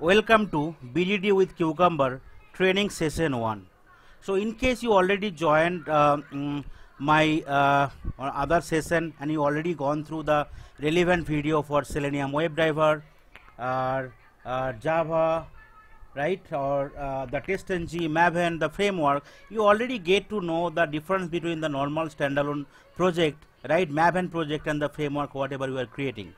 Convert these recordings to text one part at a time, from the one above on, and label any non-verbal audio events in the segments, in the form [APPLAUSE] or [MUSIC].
Welcome to BDD with Cucumber training session 1. So in case you already joined uh, mm, my uh, other session and you already gone through the relevant video for Selenium WebDriver, uh, Java, right or uh, the TestNG, Maven, the framework, you already get to know the difference between the normal standalone project, right, Maven project and the framework whatever you are creating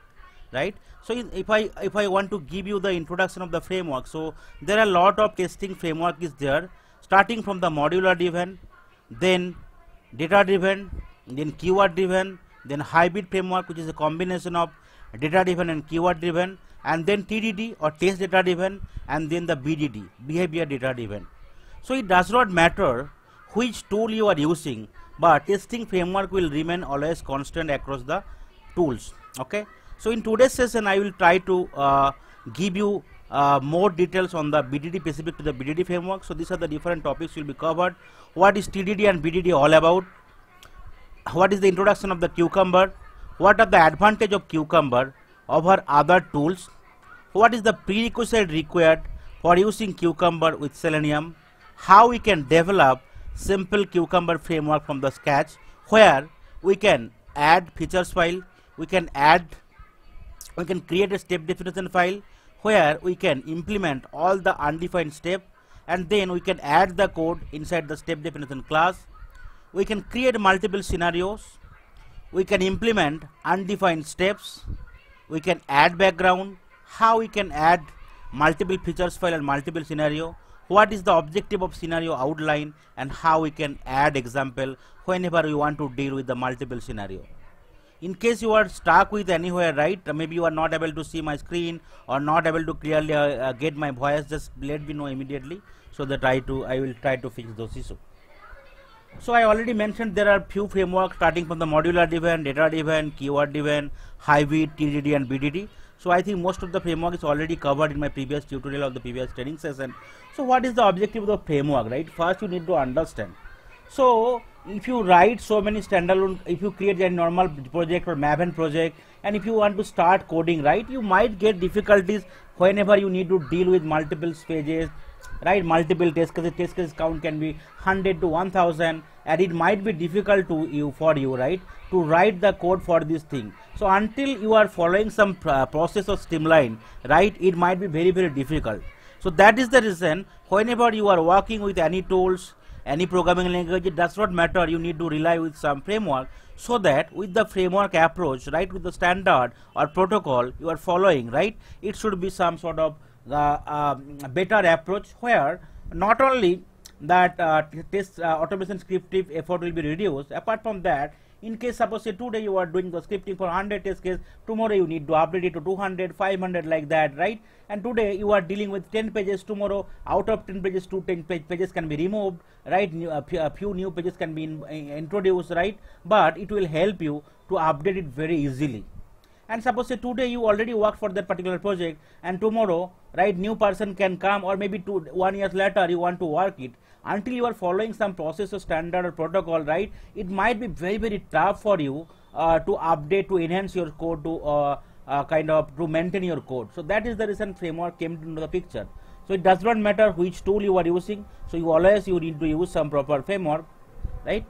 right? So if i if i want to give you the introduction of the framework so there are a lot of testing framework is there starting from the modular driven then data driven then keyword driven then hybrid framework which is a combination of data driven and keyword driven and then tdd or test data driven and then the bdd behavior data driven. So it does not matter which tool you are using but testing framework will remain always constant across the tools okay so in today's session, I will try to uh, give you uh, more details on the BDD specific to the BDD framework. So these are the different topics will be covered. What is TDD and BDD all about? What is the introduction of the Cucumber? What are the advantage of Cucumber over other tools? What is the prerequisite required for using Cucumber with Selenium? How we can develop simple Cucumber framework from the scratch where we can add features file, we can add we can create a step definition file where we can implement all the undefined step and then we can add the code inside the step definition class. We can create multiple scenarios. We can implement undefined steps. We can add background. How we can add multiple features file and multiple scenario. What is the objective of scenario outline and how we can add example whenever we want to deal with the multiple scenario in case you are stuck with anywhere right maybe you are not able to see my screen or not able to clearly uh, get my voice just let me know immediately so that I to I will try to fix those issues so I already mentioned there are few frameworks starting from the modular driven, data driven, keyword driven, hybrid, TDD and BDD. So I think most of the framework is already covered in my previous tutorial of the previous training session. So what is the objective of the framework, right? First you need to understand. So if you write so many standalone if you create a normal project or maven project and if you want to start coding right you might get difficulties whenever you need to deal with multiple pages right? Multiple test cases test case count can be 100 to 1000 and it might be difficult to you for you right to write the code for this thing. So until you are following some uh, process of streamline right it might be very very difficult. So that is the reason whenever you are working with any tools any programming language it does not matter. You need to rely with some framework so that with the framework approach right with the standard or protocol you are following right? It should be some sort of uh, uh, better approach where not only that uh, test uh, automation scripting effort will be reduced. Apart from that in case suppose say today you are doing the scripting for 100 test case tomorrow you need to update it to 200 500 like that right? And today you are dealing with 10 pages tomorrow out of 10 pages to 10 page, pages can be removed right? New, a, few, a few new pages can be in, uh, introduced right? But it will help you to update it very easily. And suppose say today you already work for that particular project and tomorrow right new person can come or maybe two one years later you want to work it until you are following some process or standard or protocol right it might be very very tough for you uh, to update to enhance your code to uh, uh, kind of to maintain your code. So that is the reason framework came into the picture. So it does not matter which tool you are using. So you always you need to use some proper framework right?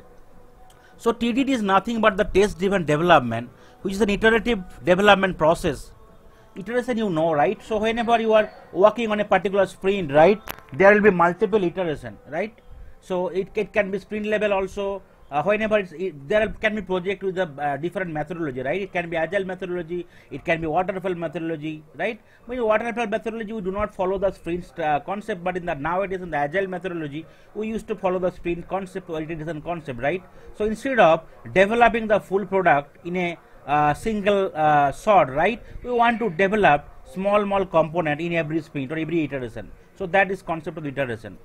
So tdd is nothing but the test driven development which is an iterative development process iteration you know right? So whenever you are working on a particular sprint right there will be multiple iteration right? So it, it can be sprint level also. Uh, whenever it, there can be project with a uh, different methodology right? It can be agile methodology it can be waterfall methodology right? When waterfall methodology we do not follow the sprint uh, concept but in the nowadays in the agile methodology we used to follow the sprint concept or iteration concept right? So instead of developing the full product in a uh, single uh, right? We want to develop small, small component in every sprint or every iteration. So that is concept of iteration.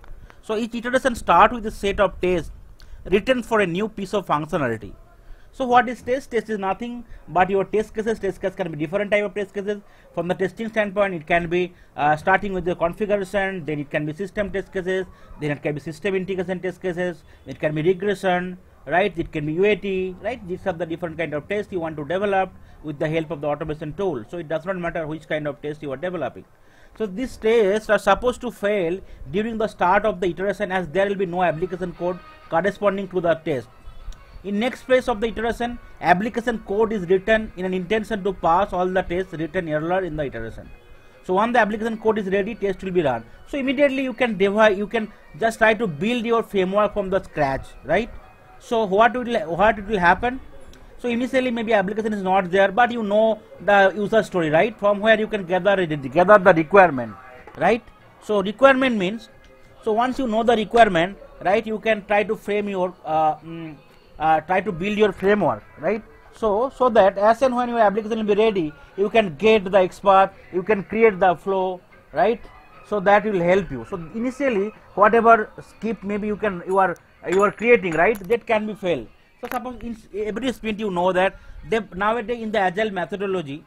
So each iteration start with a set of tests written for a new piece of functionality. So what is test? Test is nothing but your test cases. Test case can be different type of test cases. From the testing standpoint, it can be uh, starting with the configuration, then it can be system test cases, then it can be system integration test cases, it can be regression, right it can be UAT right these are the different kind of tests you want to develop with the help of the automation tool so it does not matter which kind of test you are developing So these tests are supposed to fail during the start of the iteration as there will be no application code corresponding to the test. In next phase of the iteration, application code is written in an intention to pass all the tests written earlier in the iteration. So once the application code is ready, test will be run. So immediately you can you can just try to build your framework from the scratch, right? So what will what will happen? So initially maybe application is not there, but you know the user story, right? From where you can gather gather the requirement, right? So requirement means, so once you know the requirement, right, you can try to frame your uh, mm, uh, try to build your framework, right? So so that as and when your application will be ready, you can get the expert, you can create the flow, right? So that will help you. So initially, whatever skip maybe you can you are you are creating, right? That can be failed so suppose in every sprint you know that nowadays in the agile methodology,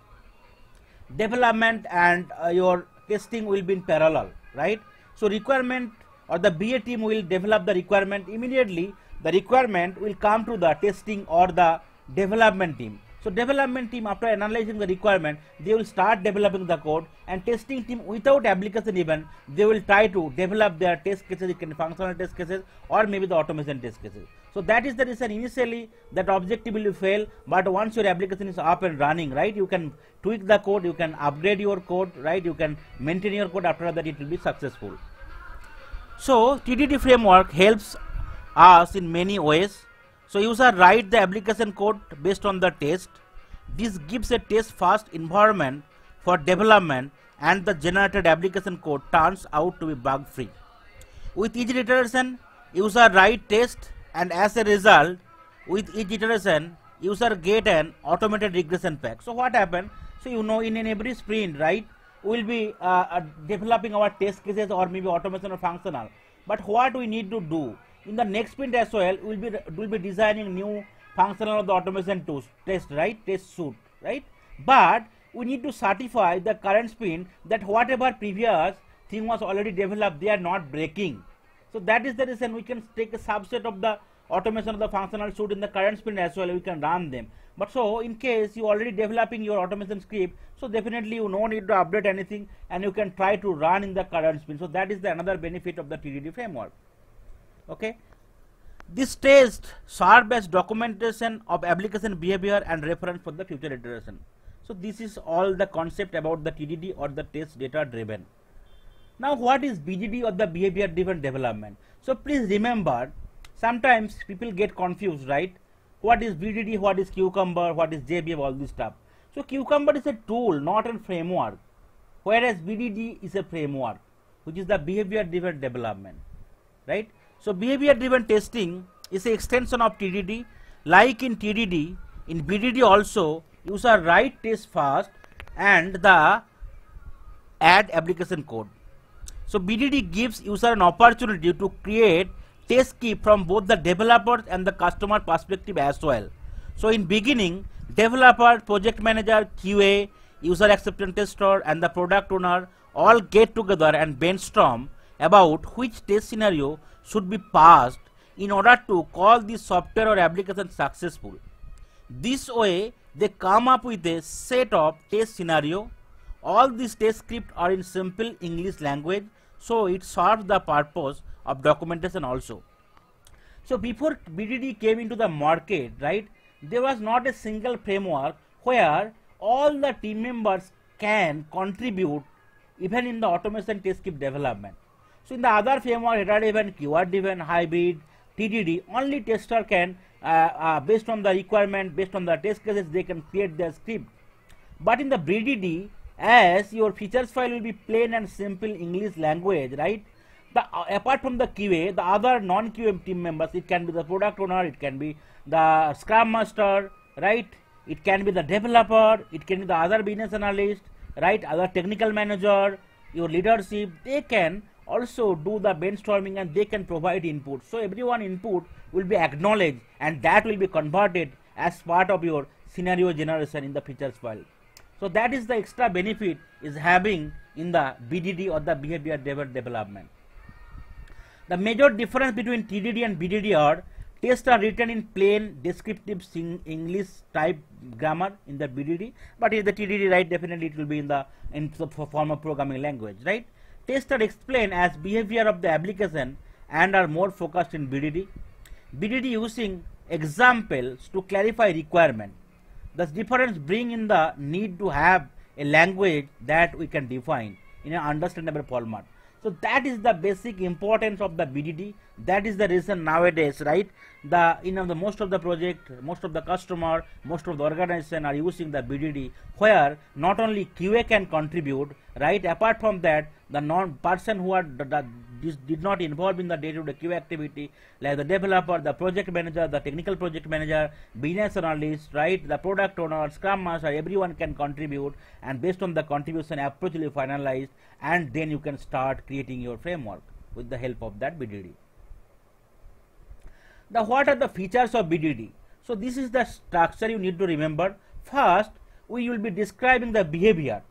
development and uh, your testing will be in parallel, right? So requirement or the BA team will develop the requirement immediately. The requirement will come to the testing or the development team. So development team after analyzing the requirement, they will start developing the code and testing team without application even, they will try to develop their test cases, it can be functional test cases or maybe the automation test cases. So that is the reason initially that objective will fail, but once your application is up and running, right, you can tweak the code, you can upgrade your code, right, you can maintain your code after that it will be successful. So TDD framework helps us in many ways so user write the application code based on the test. This gives a test first environment for development and the generated application code turns out to be bug free. With each iteration, user write test and as a result, with each iteration, user get an automated regression pack. So what happened? So you know in, in every sprint, right, we'll be uh, uh, developing our test cases or maybe automation or functional. But what we need to do? In the next sprint as well we'll be will be designing new functional of the automation tools. Test right? Test suite right? But we need to certify the current sprint that whatever previous thing was already developed they are not breaking. So that is the reason we can take a subset of the automation of the functional suite in the current sprint as well. We can run them. But so in case you already developing your automation script so definitely you no need to update anything and you can try to run in the current sprint. So that is the another benefit of the tdd framework okay? This test serve as documentation of application behavior and reference for the future iteration. So this is all the concept about the tdd or the test data driven. Now what is bdd or the behavior driven development? So please remember sometimes people get confused right? What is bdd what is cucumber what is jbf all this stuff. So cucumber is a tool not a framework whereas bdd is a framework which is the behavior driven development right so behavior driven testing is an extension of TDD. Like in TDD, in BDD also user write test first and the add application code. So BDD gives user an opportunity to create test key from both the developers and the customer perspective as well. So in beginning, developer, project manager, QA, user acceptance tester and the product owner all get together and brainstorm about which test scenario should be passed in order to call the software or application successful. This way, they come up with a set of test scenario. All these test scripts are in simple English language, so it serves the purpose of documentation also. So before BDD came into the market, right, there was not a single framework where all the team members can contribute even in the automation test script development. So in the other framework, header-driven, keyword-driven, hybrid, TDD, only tester can, uh, uh, based on the requirement, based on the test cases, they can create their script. But in the BDD, as your features file will be plain and simple English language, right? The, uh, apart from the QA, the other non-QM team members, it can be the product owner, it can be the Scrum Master, right? It can be the developer, it can be the other business analyst, right? Other technical manager, your leadership, they can also do the brainstorming and they can provide input. So everyone input will be acknowledged and that will be converted as part of your scenario generation in the features file. So that is the extra benefit is having in the BDD or the behavior driven development. The major difference between TDD and BDD are Tests are written in plain descriptive English type grammar in the BDD, but in the TDD, right, definitely it will be in the in the form of programming language, right? Tests are explained as behavior of the application and are more focused in BDD. BDD using examples to clarify requirement. Thus difference bring in the need to have a language that we can define in an understandable format. So that is the basic importance of the BDD. That is the reason nowadays, right? The know the most of the project, most of the customer, most of the organization are using the BDD, where not only QA can contribute, right? Apart from that, the non person who are the, the did not involve in the day-to-day QA activity, like the developer, the project manager, the technical project manager, business analyst, right, the product owner, scrum master, everyone can contribute, and based on the contribution, approach will be finalized, and then you can start creating your framework with the help of that BDD. Now what are the features of BDD? So this is the structure you need to remember. First, we will be describing the behavior.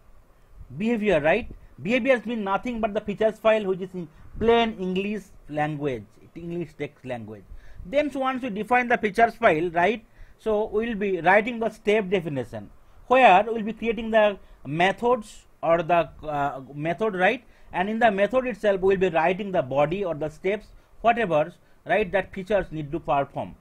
Behavior, right? Behaviors mean nothing but the features file which is in plain English language, English text language. Then so once we define the features file, right? So we will be writing the step definition where we will be creating the methods or the uh, method, right? And in the method itself, we will be writing the body or the steps, whatever, right? That features need to perform.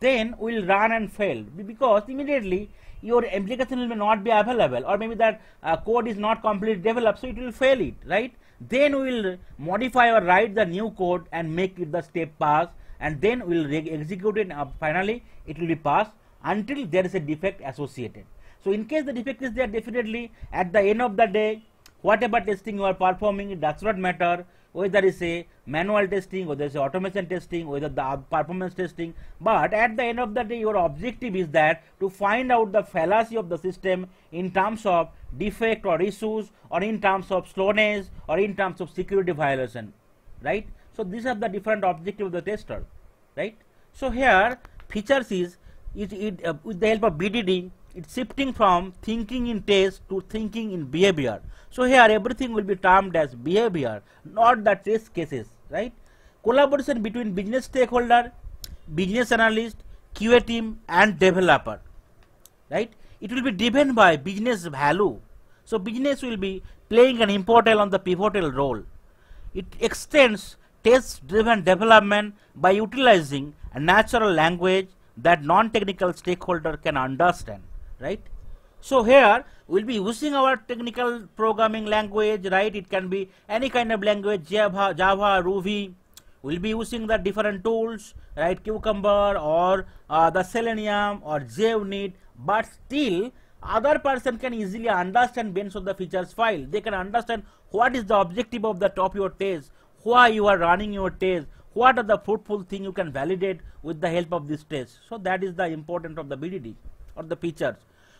Then we will run and fail because immediately your application will not be available or maybe that uh, code is not completely developed so it will fail it right then we will modify or write the new code and make it the step pass. And then we will execute it. Uh, finally it will be passed until there is a defect associated. So in case the defect is there definitely at the end of the day whatever testing you are performing it does not matter whether it's a manual testing, whether it's automation testing, whether the performance testing. But at the end of the day, your objective is that to find out the fallacy of the system in terms of defect or issues or in terms of slowness or in terms of security violation, right? So these are the different objectives of the tester, right? So here features is it, it uh, with the help of BDD, it's shifting from thinking in test to thinking in behavior. So here everything will be termed as behavior, not the test cases, right? Collaboration between business stakeholder, business analyst, QA team and developer, right? It will be driven by business value. So business will be playing an important on the pivotal role. It extends test driven development by utilizing a natural language that non-technical stakeholder can understand, right? So here we'll be using our technical programming language, right? It can be any kind of language, Java, Java, Ruby. We'll be using the different tools, right? Cucumber or uh, the Selenium or JUnit, but still other person can easily understand based on the features file. They can understand what is the objective of the top your test, why you are running your test, what are the fruitful thing you can validate with the help of this test. So that is the importance of the BDD or the features.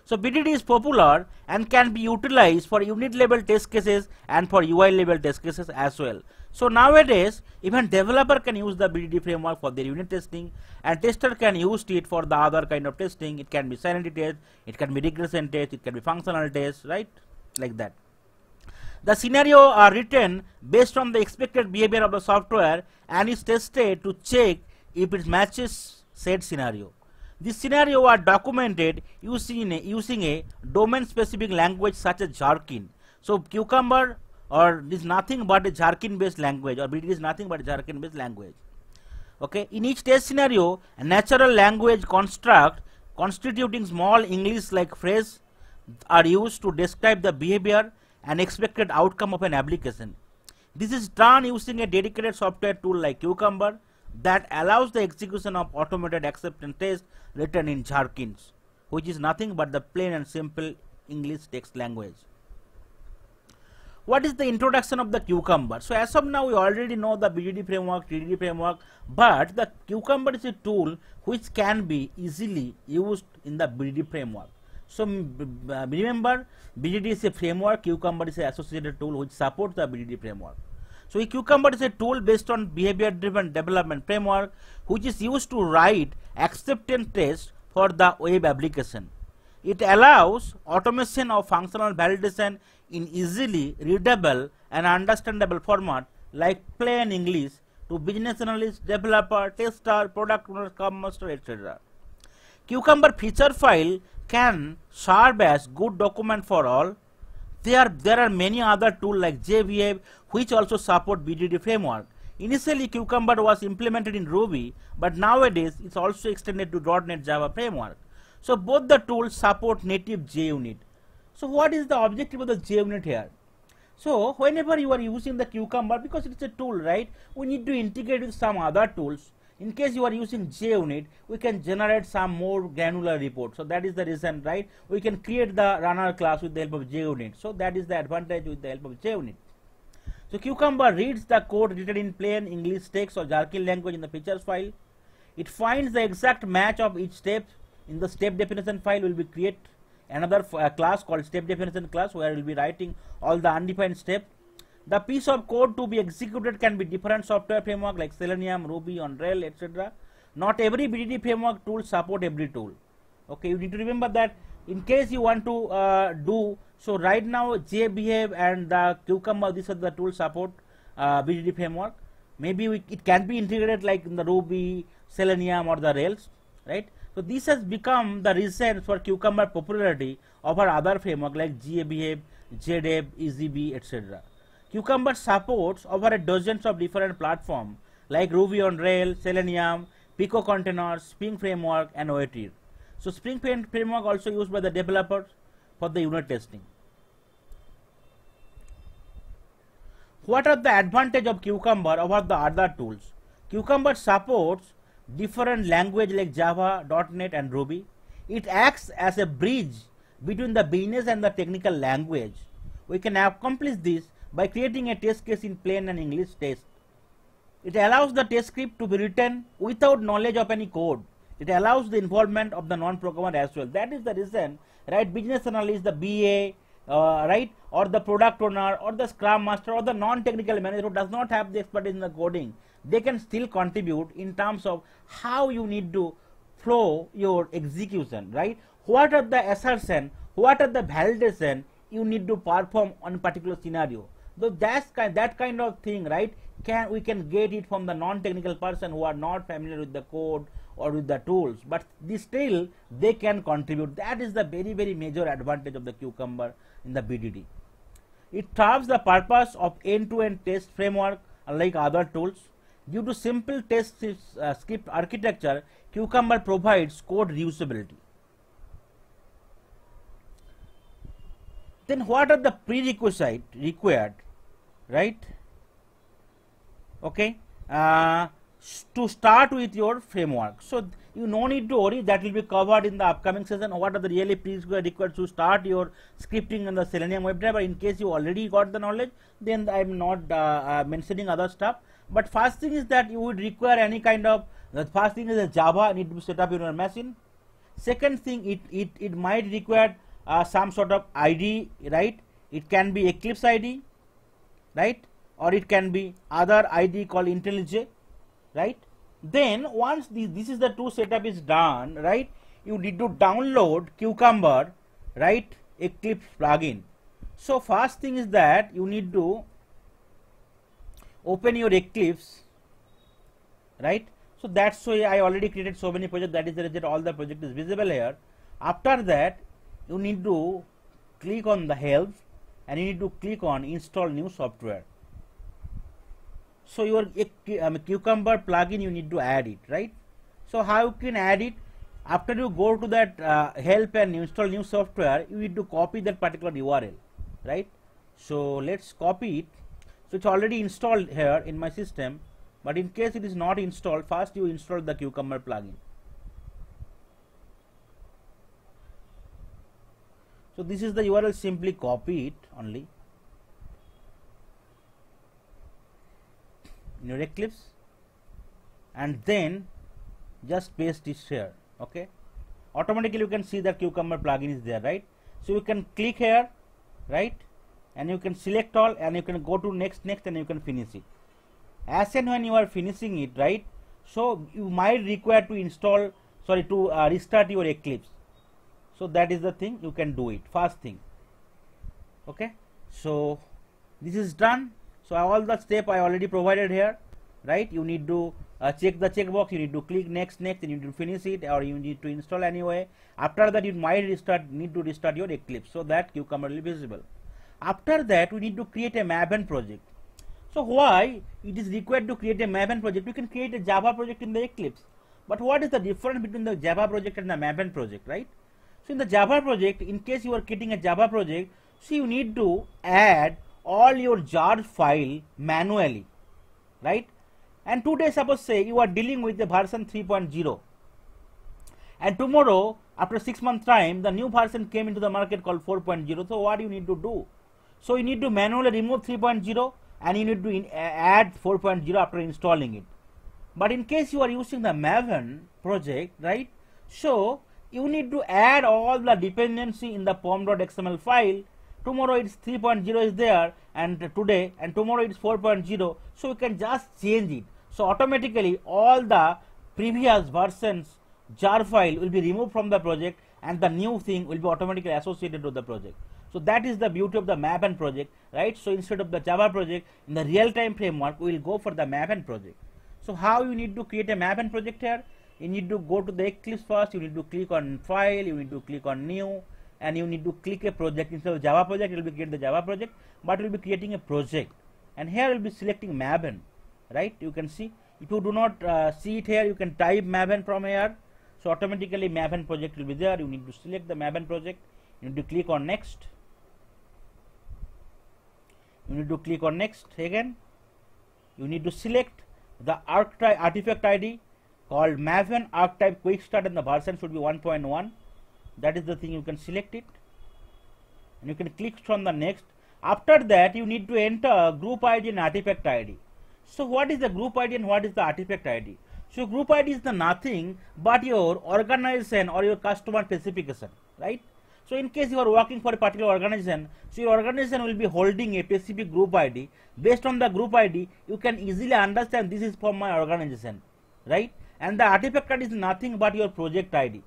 So BDD is popular and can be utilized for unit level test cases and for UI level test cases as well. So nowadays even developer can use the BDD framework for their unit testing and tester can use it for the other kind of testing. It can be sanity test, it can be regression test, it can be functional test, right? Like that. The scenario are written based on the expected behavior of the software and is tested to check if it matches said scenario. This scenario are documented using a, using a domain specific language such as Gherkin. So Cucumber or is nothing but a Gherkin based language or it is nothing but a Gherkin based language. Okay, in each test scenario, a natural language construct constituting small English like phrase are used to describe the behavior and expected outcome of an application. This is done using a dedicated software tool like Cucumber that allows the execution of automated acceptance test written in Gherkins, which is nothing but the plain and simple English text language. What is the introduction of the cucumber? So as of now we already know the BDD framework, TDD framework, but the cucumber is a tool which can be easily used in the BDD framework. So remember BDD is a framework, cucumber is an associated tool which supports the BDD framework. So a Cucumber is a tool based on behavior driven development framework which is used to write acceptance tests for the web application. It allows automation of functional validation in easily readable and understandable format like plain English to business analyst, developer, tester, product owner, scrum master, etc. Cucumber feature file can serve as good document for all. There, there are many other tools like JBehave which also support BDD framework. Initially Cucumber was implemented in Ruby but nowadays it's also extended to .NET Java framework. So both the tools support native JUnit. So what is the objective of the JUnit here? So whenever you are using the Cucumber because it's a tool right we need to integrate with some other tools in case you are using JUnit we can generate some more granular report so that is the reason right? We can create the runner class with the help of JUnit. So that is the advantage with the help of JUnit. So Cucumber reads the code written in plain English text or Gherkin language in the features file. It finds the exact match of each step in the step definition file will be create another uh, class called step definition class where we'll be writing all the undefined step the piece of code to be executed can be different software framework like Selenium, Ruby, on Rails, etc. Not every BDD framework tool support every tool. Okay, you need to remember that in case you want to uh, do so right now JBehave and the Cucumber these are the tools support uh, BDD framework. Maybe we, it can be integrated like in the Ruby, Selenium or the Rails, right? So this has become the reason for Cucumber popularity over other framework like JBehave, JDev, EasyB, etc. Cucumber supports over a dozens of different platforms like Ruby on Rails, Selenium, Pico containers, Spring Framework and OAT. So Spring Framework also used by the developers for the unit testing. What are the advantage of Cucumber over the other tools? Cucumber supports different language like Java, .NET and Ruby. It acts as a bridge between the business and the technical language. We can accomplish this by creating a test case in plain and English test. It allows the test script to be written without knowledge of any code. It allows the involvement of the non-programmer as well. That is the reason, right? Business analyst, the BA, uh, right, or the product owner, or the Scrum Master, or the non-technical manager who does not have the expertise in the coding, they can still contribute in terms of how you need to flow your execution, right? What are the assertion? What are the validation you need to perform on a particular scenario? So that's kind that kind of thing, right? Can we can get it from the non-technical person who are not familiar with the code or with the tools, but this still they can contribute. That is the very very major advantage of the Cucumber in the BDD. It serves the purpose of end-to-end -end test framework unlike other tools. Due to simple test uh, script architecture, Cucumber provides code reusability. Then what are the prerequisites required right? Okay? Uh, to start with your framework. So you no need to worry that will be covered in the upcoming session. What are the really prerequisites required to start your scripting in the selenium webdriver in case you already got the knowledge? Then i'm not uh, uh, mentioning other stuff. But first thing is that you would require any kind of the first thing is a java need to be set up in your machine. Second thing it it, it might require uh, some sort of id right? It can be eclipse id right? Or it can be other id called IntelliJ right? Then once the, this is the two setup is done right? You need to download cucumber right? Eclipse plugin. So first thing is that you need to open your eclipse right? So that's why i already created so many projects. That is the reason all the project is visible here. After that you need to click on the help and you need to click on install new software. So your um, cucumber plugin you need to add it right? So how you can add it? After you go to that uh, help and install new software you need to copy that particular url right? So let's copy it. So it's already installed here in my system but in case it is not installed first you install the cucumber plugin So this is the URL simply copy it only. In your Eclipse. And then just paste it here okay? Automatically you can see that cucumber plugin is there right? So you can click here right? And you can select all and you can go to next next and you can finish it. As and when you are finishing it right? So you might require to install sorry to uh, restart your eclipse so that is the thing you can do it first thing. Okay? So this is done. So all the step i already provided here right? You need to uh, check the checkbox you need to click next next and you need to finish it or you need to install anyway. After that you might restart need to restart your eclipse so that cucumber will be visible. After that we need to create a maven project. So why it is required to create a maven project? We can create a java project in the eclipse but what is the difference between the java project and the maven project right so in the java project in case you are creating a java project so you need to add all your jar file manually right? And today suppose say you are dealing with the version 3.0 and tomorrow after 6 months time the new version came into the market called 4.0 so what you need to do? So you need to manually remove 3.0 and you need to in, add 4.0 after installing it. But in case you are using the maven project right? So you need to add all the dependency in the pom.xml file tomorrow it's 3.0 is there and today and tomorrow it's 4.0 so you can just change it so automatically all the previous versions jar file will be removed from the project and the new thing will be automatically associated with the project. So that is the beauty of the Maven project, right? So instead of the Java project, in the real-time framework, we will go for the Maven project. So how you need to create a Maven project here? You need to go to the Eclipse first, you need to click on File, you need to click on New, and you need to click a project. Instead of Java project, it will be create the Java project, but we will be creating a project. And here we will be selecting Maven right? You can see if you do not uh, see it here you can type maven from here. So automatically maven project will be there. You need to select the maven project. You need to click on next. You need to click on next again. You need to select the artifact id called maven archetype quick start and the version should be 1.1 that is the thing you can select it and you can click on the next after that you need to enter group id and artifact id so what is the group ID and what is the artifact ID? So group ID is the nothing but your organization or your customer specification, right? So in case you are working for a particular organization, so your organization will be holding a specific group ID. Based on the group ID, you can easily understand this is from my organization, right? And the artifact ID is nothing but your project ID,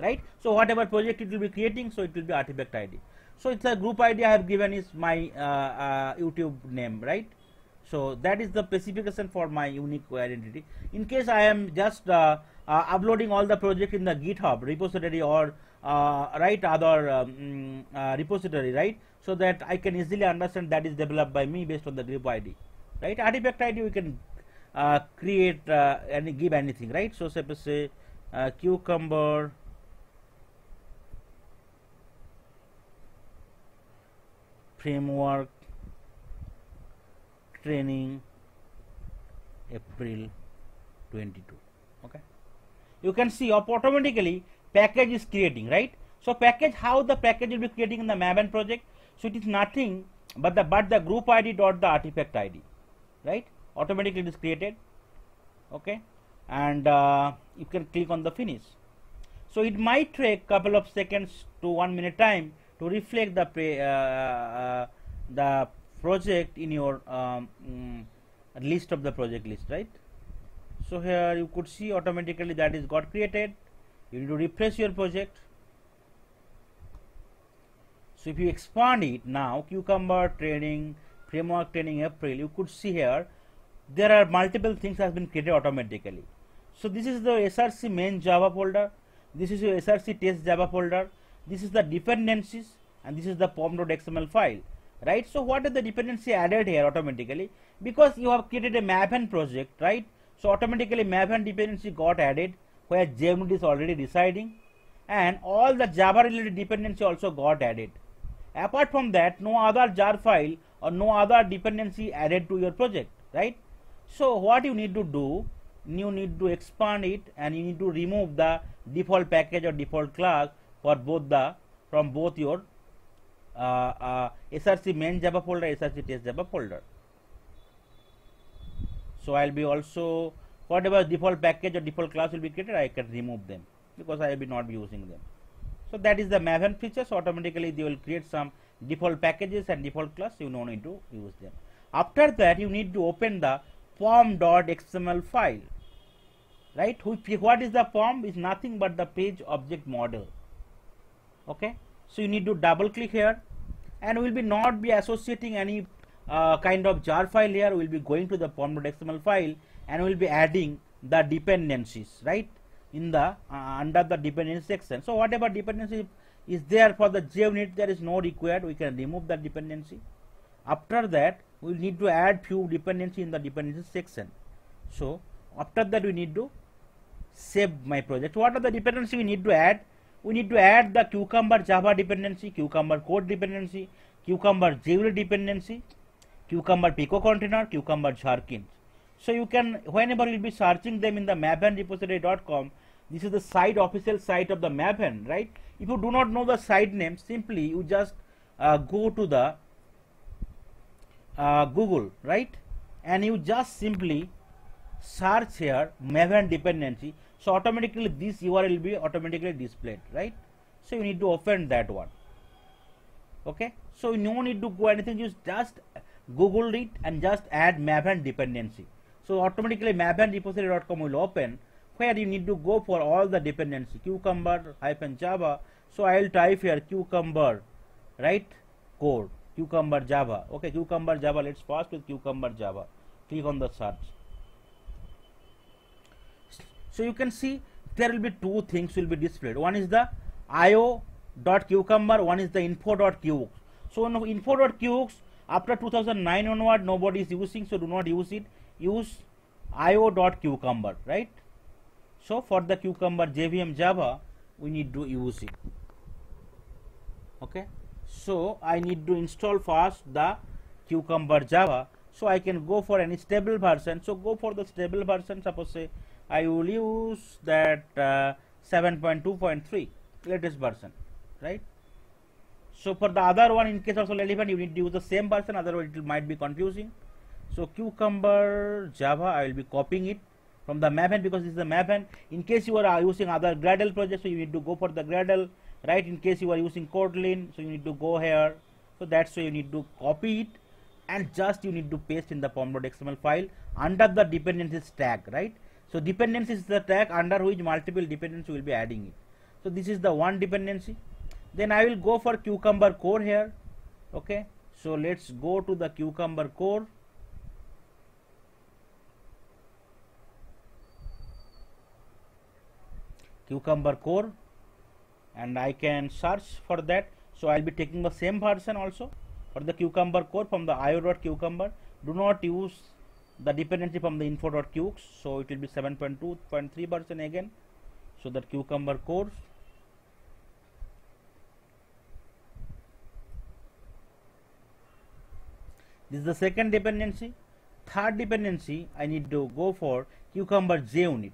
right? So whatever project it will be creating, so it will be artifact ID. So it's a group ID I have given is my uh, uh, YouTube name, right? so that is the specification for my unique identity in case i am just uh, uh, uploading all the project in the github repository or uh, right other um, uh, repository right so that i can easily understand that is developed by me based on the group id right artifact id we can uh, create uh, and give anything right? So suppose say cucumber. Framework. Training. April 22 okay? You can see automatically package is creating right? So package how the package will be creating in the maven project? So it is nothing but the but the group id dot the artifact id right automatically it is created okay? And uh, you can click on the finish. So it might take a couple of seconds to one minute time to reflect the uh, uh, the project in your um, mm, list of the project list right? So here you could see automatically that is got created. You need to refresh your project. So if you expand it now cucumber training framework training april you could see here there are multiple things has been created automatically. So this is the src main java folder. This is your src test java folder. This is the dependencies and this is the pom.xml file right? So what is the dependency added here automatically? Because you have created a maven project right? So automatically maven dependency got added where JUnit is already residing and all the java related dependency also got added. Apart from that no other jar file or no other dependency added to your project right so what you need to do you need to expand it and you need to remove the default package or default class for both the from both your uh, uh, src main java folder src test java folder. So i'll be also whatever default package or default class will be created i can remove them because i will be not be using them. So that is the maven features. Automatically they will create some default packages and default class. You no need to use them. After that you need to open the pom.xml file. Right? What is the pom is nothing but the page object model. Okay? So you need to double click here. And we will be not be associating any uh, kind of jar file here. We will be going to the pom.xml file and we'll be adding the dependencies right? In the uh, under the dependency section. So whatever dependency is there for the JUnit there is no required. We can remove that dependency. After that we need to add few dependency in the dependency section. So after that we need to save my project. What are the dependency we need to add? We need to add the cucumber java dependency cucumber core dependency cucumber JUnit dependency cucumber pico container cucumber Gherkins so you can whenever you'll be searching them in the maven repository.com this is the site official site of the maven right? If you do not know the site name simply you just uh, go to the uh, google right? And you just simply search here maven dependency. So automatically this url will be automatically displayed right? So you need to open that one. Okay? So you no need to go anything. Just just google it and just add maven dependency. So automatically maven repository.com will open where you need to go for all the dependency. Cucumber hyphen java. So i will type here cucumber right? Code cucumber java. Okay cucumber java let's first with cucumber java. Click on the search. So you can see there will be two things will be displayed. One is the io.cucumber one is the info.cukes so no info.cukes after 2009 onward nobody is using so do not use it. Use io.cucumber right? So for the cucumber jvm java we need to use it. Okay so i need to install first the cucumber java. So i can go for any stable version. So go for the stable version. Suppose say i will use that uh, 7.2.3 latest version right? So for the other one in case of relevant you need to use the same version. Otherwise it might be confusing. So cucumber java i will be copying it from the maven because this is the maven in case you are using other gradle project so you need to go for the gradle right? In case you are using kotlin so you need to go here. So that's why you need to copy it and just you need to paste in the pom.xml file under the dependencies tag right? So dependencies is the tag under which multiple dependencies will be adding it. So this is the one dependency. Then i will go for cucumber core here okay? So let's go to the cucumber core. Cucumber core and I can search for that. So I'll be taking the same version also for the cucumber core from the io.cucumber do not use the dependency from the info.cukes so it will be 7.2.3 version again. So that cucumber core. This is the second dependency. Third dependency I need to go for cucumber JUnit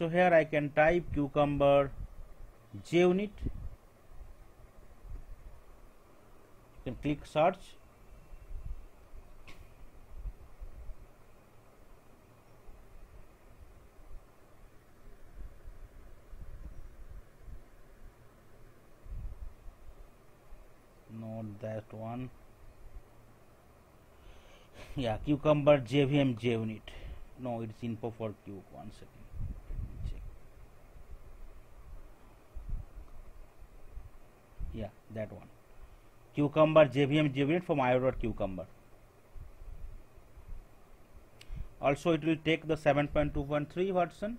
so here I can type cucumber JUnit you can click search. Not that one. Yeah cucumber jvm JUnit no it's info for q. One second yeah that one. Cucumber jvm JUnit from cucumber. Also it will take the 7.2.3 version.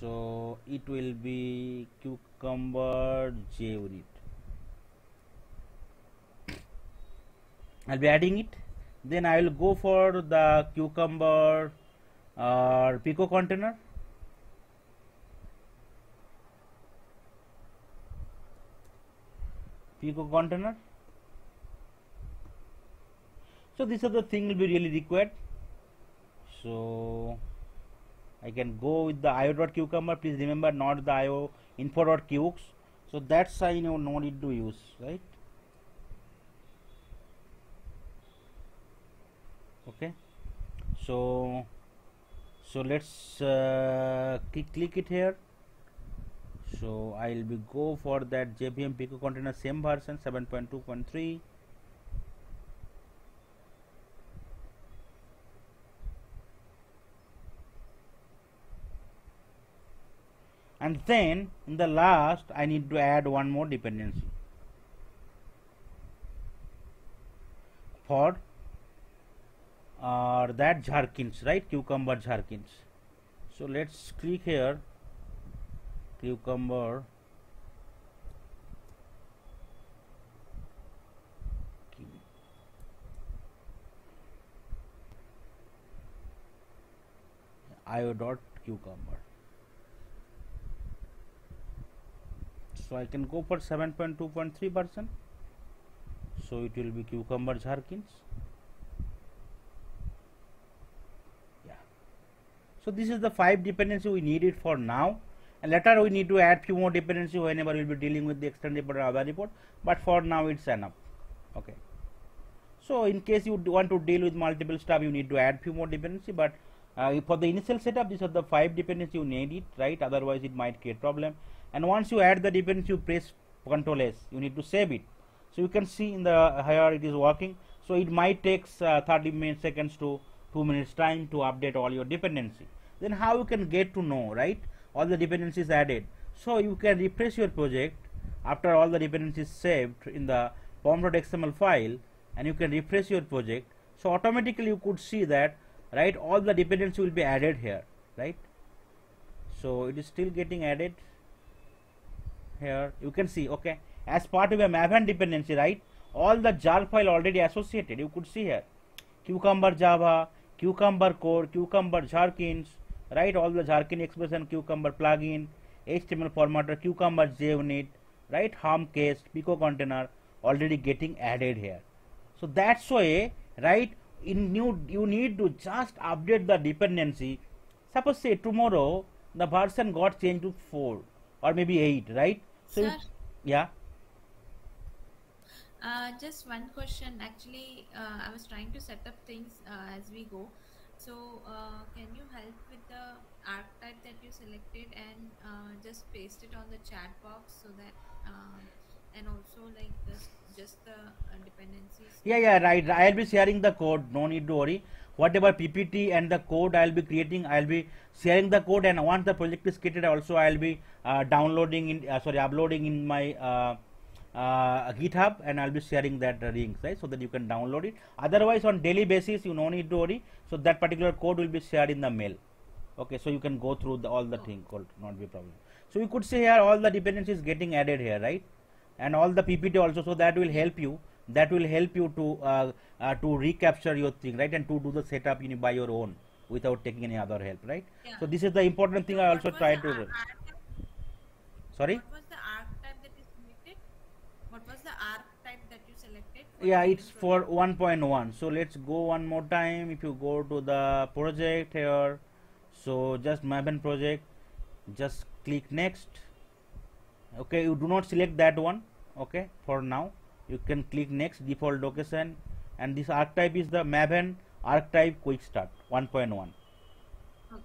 So it will be cucumber JUnit I'll be adding it. Then I will go for the cucumber uh, pico container pico container. So these are the thing will be really required. So I can go with the io.cucumber please remember not the io info.cukes so that's I know no need to use right? Okay. So so let's uh, click, click it here so I'll be go for that JVM Pico container same version 7.2.3 and then in the last I need to add one more dependency. Or uh, that Gherkins right? Cucumber Gherkins so let's click here cucumber. Io dot cucumber. So I can go for 7.2.3 percent. So it will be cucumber Gherkins yeah. So this is the five dependency we needed for now and later we need to add few more dependency whenever we'll be dealing with the external report or other report. But for now it's enough. Okay. So in case you want to deal with multiple stuff you need to add few more dependency. But uh, for the initial setup these are the five dependency you need it right? Otherwise it might create problem. And once you add the dependency you press control s. You need to save it. So you can see in the here it is working. So it might takes uh, 30 minutes seconds to 2 minutes time to update all your dependency. Then how you can get to know right all the dependencies added. So you can refresh your project after all the dependencies saved in the pom.xml file and you can refresh your project. So automatically you could see that right all the dependency will be added here right? So it is still getting added here. You can see okay as part of a maven dependency right all the jar file already associated. You could see here. Cucumber java cucumber core cucumber Gherkins right all the Gherkin expression cucumber plugin html formatter cucumber junit right harm case pico container already getting added here so that's why right in new you need to just update the dependency suppose say tomorrow the version got changed to 4 or maybe 8 right so Sir? it- yeah Uh, just one question. Actually, uh, I was trying to set up things uh, as we go. So, uh, can you help with the archetype that you selected and uh, just paste it on the chat box so that, um, and also like this, just the uh, dependencies. Yeah, yeah, right. I'll be sharing the code. No need to worry. Whatever PPT and the code I'll be creating, I'll be sharing the code. And once the project is created, also I'll be uh, downloading in, uh, sorry, uploading in my uh, GitHub, and I'll be sharing that links, right, so that you can download it. Otherwise, on daily basis, you no need to worry. So that particular code will be shared in the mail. Okay, so you can go through the, all the thing. Called not be problem. So you could see here all the dependencies getting added here, right? and all the ppt also so that will help you that will help you to uh, uh, to recapture your thing right and to do the setup you know, by your own without taking any other help right Yeah. so this is the important thing i also the to sorry What was the archetype that you selected? What was the archetype that you selected? for yeah it's for 1.1 so let's go one more time if you go to the project here so just maven project just click next okay you do not select that one okay for now you can click next default location and this archetype is the maven archetype quick start 1.1 Okay.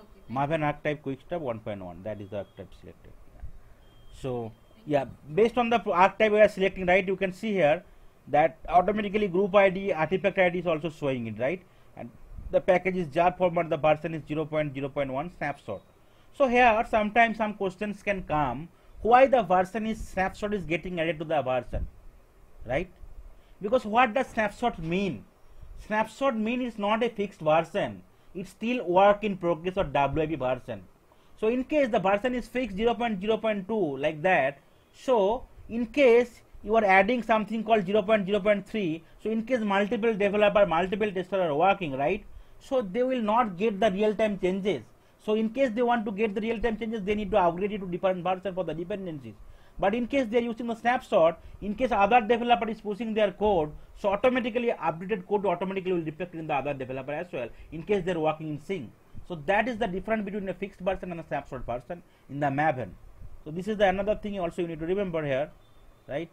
Okay. maven archetype quick start 1.1 that is the archetype selected Yeah. so yeah based on the archetype we are selecting right you can see here that automatically group id artifact id is also showing it right? And the package is jar format the version is 0.0.1 snapshot. So here sometimes some questions can come why the version is snapshot is getting added to the version right? Because what does snapshot mean? Snapshot mean is not a fixed version. It's still work in progress or WIP version. So in case the version is fixed 0.0.2 like that so in case you are adding something called 0.0.3 so in case multiple developer multiple tester are working right? So they will not get the real time changes. So in case they want to get the real time changes they need to upgrade it to different version for the dependencies. But in case they are using the snapshot in case other developer is pushing their code so automatically updated code automatically will reflect in the other developer as well in case they're working in sync. So that is the difference between a fixed version and a snapshot version in the maven so this is the another thing also you need to remember here right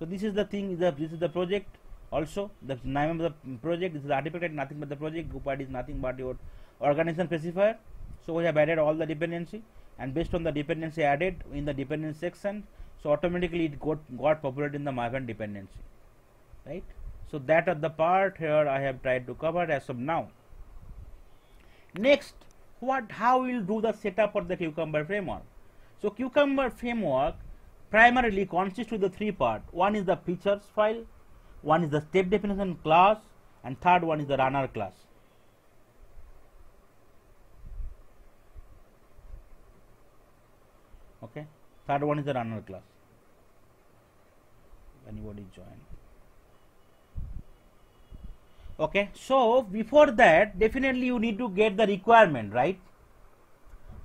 so this is the thing the, this is the project also. The name of the project this is the artifact nothing but the project. Group id is nothing but your organization specifier. So we have added all the dependency and based on the dependency added in the dependency section so automatically it got got populated in the maven dependency right? So that are the part here i have tried to cover as of now. Next what how we'll do the setup for the cucumber framework? So cucumber framework primarily consists of the three part. One is the features file one is the step definition class and third one is the runner class. Okay? Third one is the runner class. Anybody join? Okay? So before that definitely you need to get the requirement right?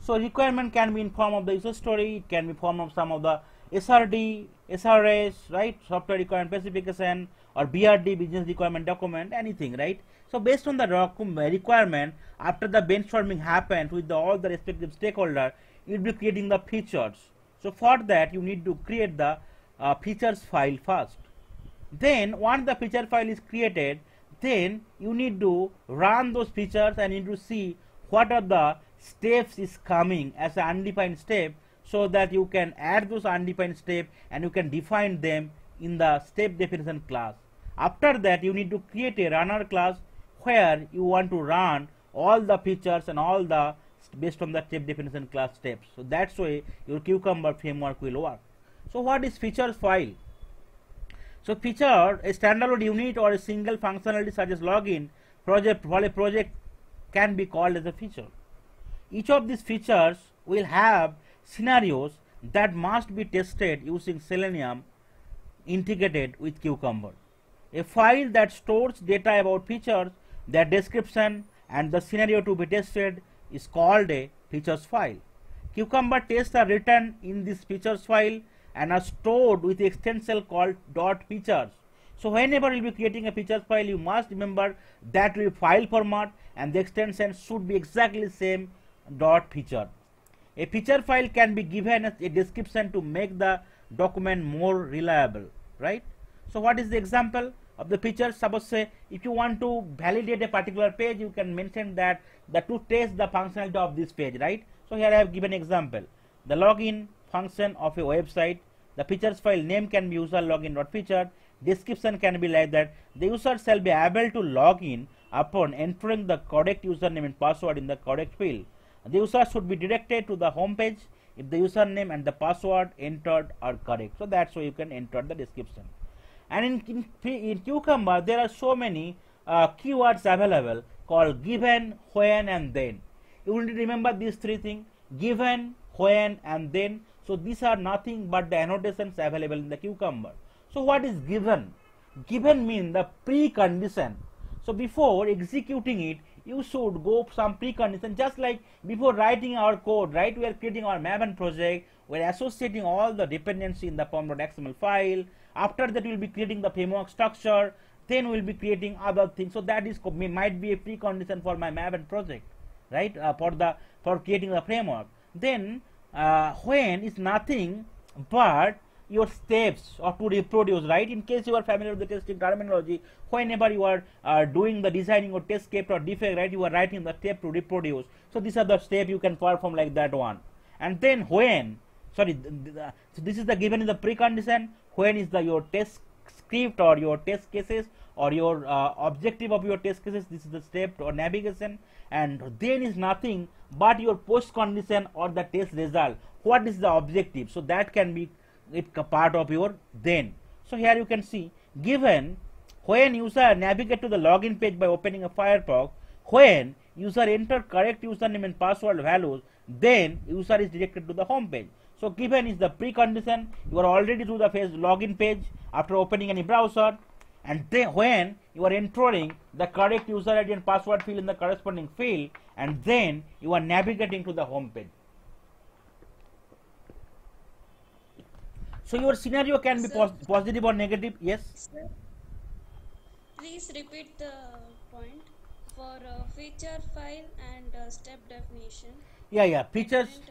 So requirement can be in form of the user story it can be form of some of the srd srs right? Software requirement specification or brd business requirement document anything right? So based on the requirement after the brainstorming happened with the, all the respective stakeholder you'll be creating the features. So for that you need to create the uh, features file first. Then once the feature file is created then you need to run those features and you need to see what are the steps is coming as an undefined step so that you can add those undefined step and you can define them in the step definition class. After that you need to create a runner class where you want to run all the features and all the based on the step definition class steps. So that's why your cucumber framework will work. So what is features file? So feature a standalone unit or a single functionality such as login project while a project can be called as a feature. Each of these features will have scenarios that must be tested using Selenium integrated with Cucumber. A file that stores data about features, their description and the scenario to be tested is called a features file. Cucumber tests are written in this features file and are stored with the extension called dot features. So whenever you will be creating a features file, you must remember that will be file format and the extension should be exactly same dot feature. A feature file can be given a description to make the document more reliable, right? So what is the example of the feature? Suppose say if you want to validate a particular page, you can mention that the to test the functionality of this page, right? So here I have given example. The login function of a website. The features file name can be user login dot feature. Description can be like that. The user shall be able to log in upon entering the correct username and password in the correct field. The user should be directed to the home page if the username and the password entered are correct. So that's why you can enter the description. And in, in, in Cucumber, there are so many uh, keywords available called given, when, and then. You will remember these three things given, when, and then. So these are nothing but the annotations available in the cucumber. So what is given? Given means the precondition. So before executing it, you should go some precondition just like before writing our code, right? We are creating our Maven project, we are associating all the dependency in the pom.xml file. After that, we will be creating the framework structure. Then we will be creating other things. So that is might be a precondition for my Maven project, right? Uh, for the for creating the framework. Then uh, when is nothing but your steps or to reproduce right? In case you are familiar with the testing terminology whenever you are uh, doing the designing or test script or defect right you are writing the step to reproduce. So these are the steps you can perform like that one. And then when sorry the, so this is the given in the precondition. When is the your test script or your test cases or your uh, objective of your test cases? This is the step or navigation. And then is nothing but your post condition or the test result. What is the objective? So that can be it part of your then so here you can see given when user navigate to the login page by opening a firefox when user enter correct username and password values then user is directed to the home page so given is the precondition you are already to the phase login page after opening any browser and then when you are entering the correct user ID and password field in the corresponding field and then you are navigating to the home page. So your scenario can be pos positive or negative. Yes. Sir, please repeat the point for uh, feature file and uh, step definition. Yeah, yeah. Features.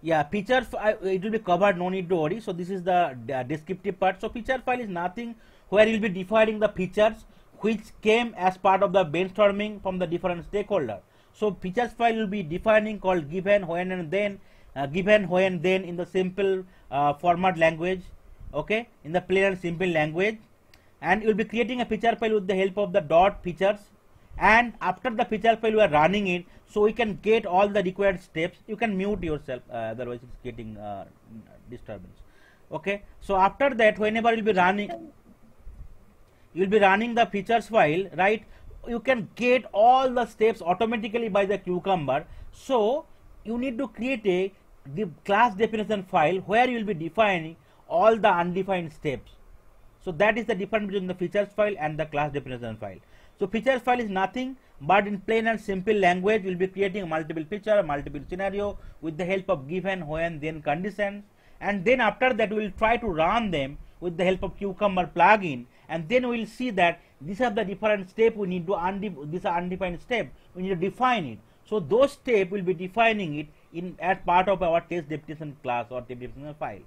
Yeah, feature. Uh, it will be covered. No need to worry. So this is the uh, descriptive part. So feature file is nothing where you will be defining the features which came as part of the brainstorming from the different stakeholder. So features file will be defining called given, when and then, uh, given, when, then in the simple uh, format language, okay, in the plain and simple language. And you will be creating a feature file with the help of the dot features. And after the feature file, we are running it, so we can get all the required steps. You can mute yourself, uh, otherwise it's getting uh, disturbance. Okay, so after that, whenever you'll be running you'll be running the features file right you can get all the steps automatically by the cucumber so you need to create a the class definition file where you will be defining all the undefined steps. So that is the difference between the features file and the class definition file. So features file is nothing but in plain and simple language we'll be creating multiple feature multiple scenario with the help of given when then conditions. And then after that we will try to run them with the help of cucumber plugin. And then we will see that these are the different step we need to unde- this are undefined step we need to define it. So those step will be defining it in as part of our test definition class or definition file.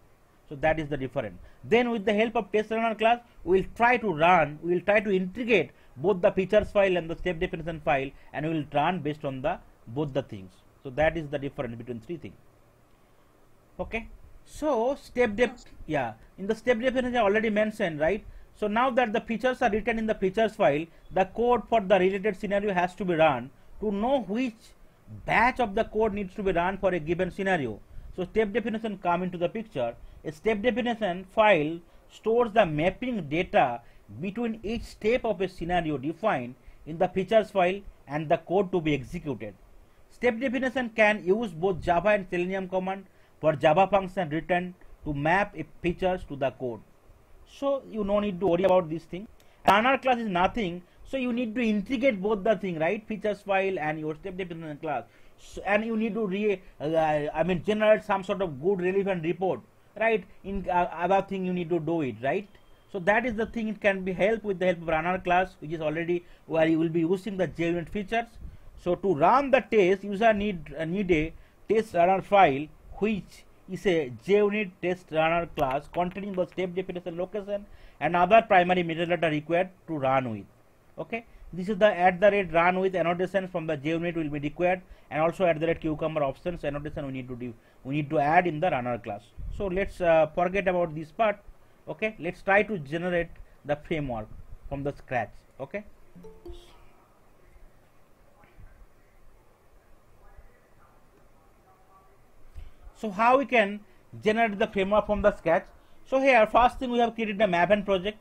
So that is the difference. Then with the help of test runner class we will try to run we will try to integrate both the features file and the step definition file and we will run based on the both the things. So that is the difference between three things. Okay? So step def yeah. In the step definition I already mentioned right? So now that the features are written in the features file the code for the related scenario has to be run to know which batch of the code needs to be run for a given scenario so step definition come into the picture a step definition file stores the mapping data between each step of a scenario defined in the features file and the code to be executed Step definition can use both Java and Selenium command for Java function written to map a features to the code. So you no need to worry about this thing. Runner class is nothing. So you need to integrate both the thing, right? Features file and your step definition class. So, and you need to re, uh, I mean, generate some sort of good relevant report, right? In uh, other thing you need to do it, right? So that is the thing. It can be helped with the help of runner class, which is already where you will be using the JUnit features. So to run the test, user need uh, need a test runner file which is a JUnit test runner class containing the step definition location and other primary metadata required to run with. Okay, this is the at the rate run with annotation from the JUnit will be required and also at the rate cucumber options annotation we need to do we need to add in the runner class. So let's uh, forget about this part. Okay, let's try to generate the framework from the scratch. Okay. So how we can generate the framework from the scratch So here first thing we have created the Maven project.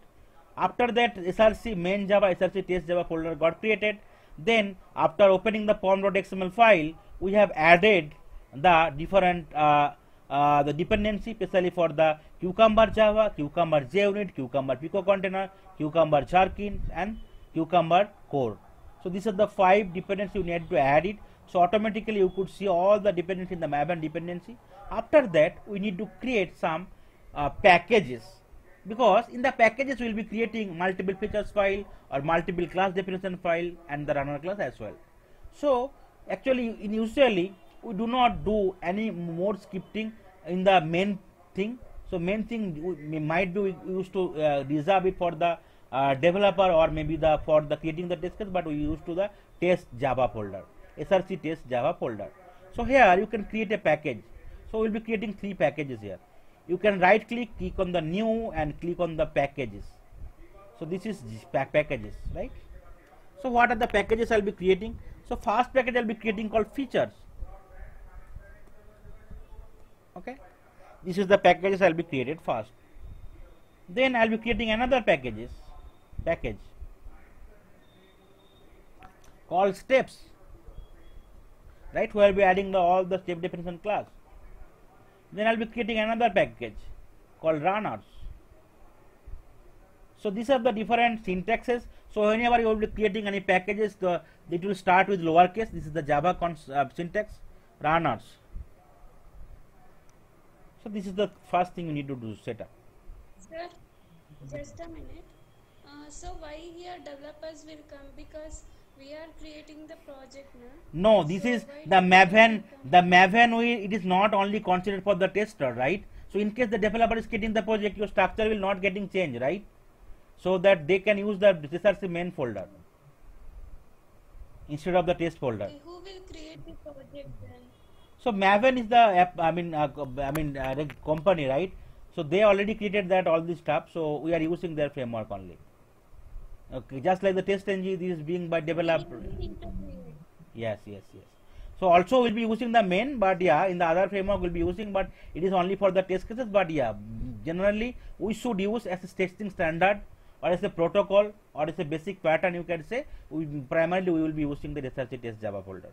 After that src main java src test java folder got created. Then after opening the pom.xml file we have added the different uh, uh, the dependency especially for the cucumber java, cucumber JUnit, cucumber pico container, cucumber Gherkin and cucumber core. So these are the five dependencies you need to add it. So automatically you could see all the dependency in the Maven dependency. After that we need to create some uh, packages because in the packages we will be creating multiple features file or multiple class definition file and the runner class as well. So actually in usually we do not do any more scripting in the main thing. So main thing we might be used to uh, reserve it for the uh, developer or maybe the for the creating the test case but we use to the test java folder src test java folder so here you can create a package so we'll be creating three packages here you can right click click on the new and click on the packages. So this is pack packages right? So what are the packages i'll be creating? So first package i'll be creating called features. Okay? This is the packages i'll be created first. Then i'll be creating another packages package called steps right? Where we adding the all the step definition class then i'll be creating another package called runners. So these are the different syntaxes. So whenever you will be creating any packages the it will start with lowercase. This is the java uh, syntax runners. So this is the first thing you need to do setup Sir, just a minute. Uh, so why here developers will come? Because we are creating the project now. No, this So is the Maven. The Maven we it is not only considered for the tester, right? So in case the developer is creating the project, your structure will not getting changed, right? So that they can use the SRC main folder instead of the test folder. Okay, who will create the project then? So Maven is the app. I mean, uh, I mean uh, the company, right? So they already created that all this stuff. So we are using their framework only. Okay, just like the test ng, is being by developer. We need to create. Yes, yes, yes. So also we'll be using the main, but yeah, in the other framework we'll be using, but it is only for the test cases. But yeah, generally we should use as a testing standard or as a protocol or as a basic pattern you can say we primarily we will be using the research test java folder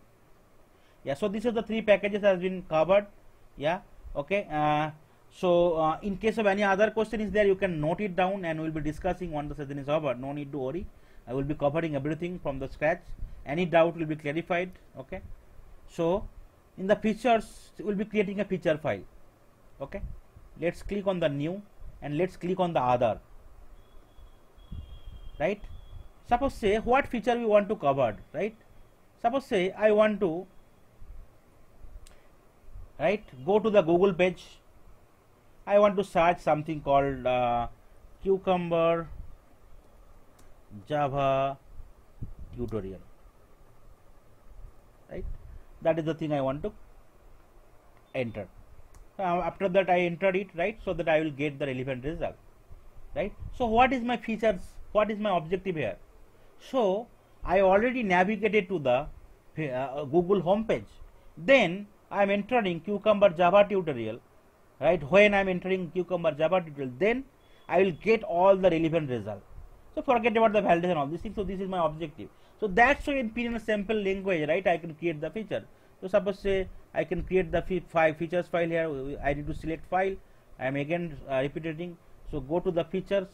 yeah so this is the three packages has been covered yeah okay uh, so uh, in case of any other question is there you can note it down and we will be discussing once the session is over. No need to worry. I will be covering everything from the scratch. Any doubt will be clarified okay? So in the features we'll be creating a feature file okay? Let's click on the new and let's click on the other right? Suppose say what feature we want to cover right? Suppose say i want to right go to the google page i want to search something called uh, cucumber java tutorial. Right? That is the thing i want to enter. Uh, after that i entered it right? So that i will get the relevant result. Right? So what is my features? What is my objective here? So i already navigated to the uh, google homepage. Then i am entering cucumber java tutorial right? When i am entering cucumber java tutorial then i will get all the relevant result. So forget about the validation of this thing. So this is my objective. So that's why in simple language right i can create the feature. So suppose say I can create the five features file here. I need to select file. I am again uh, repeating. So go to the features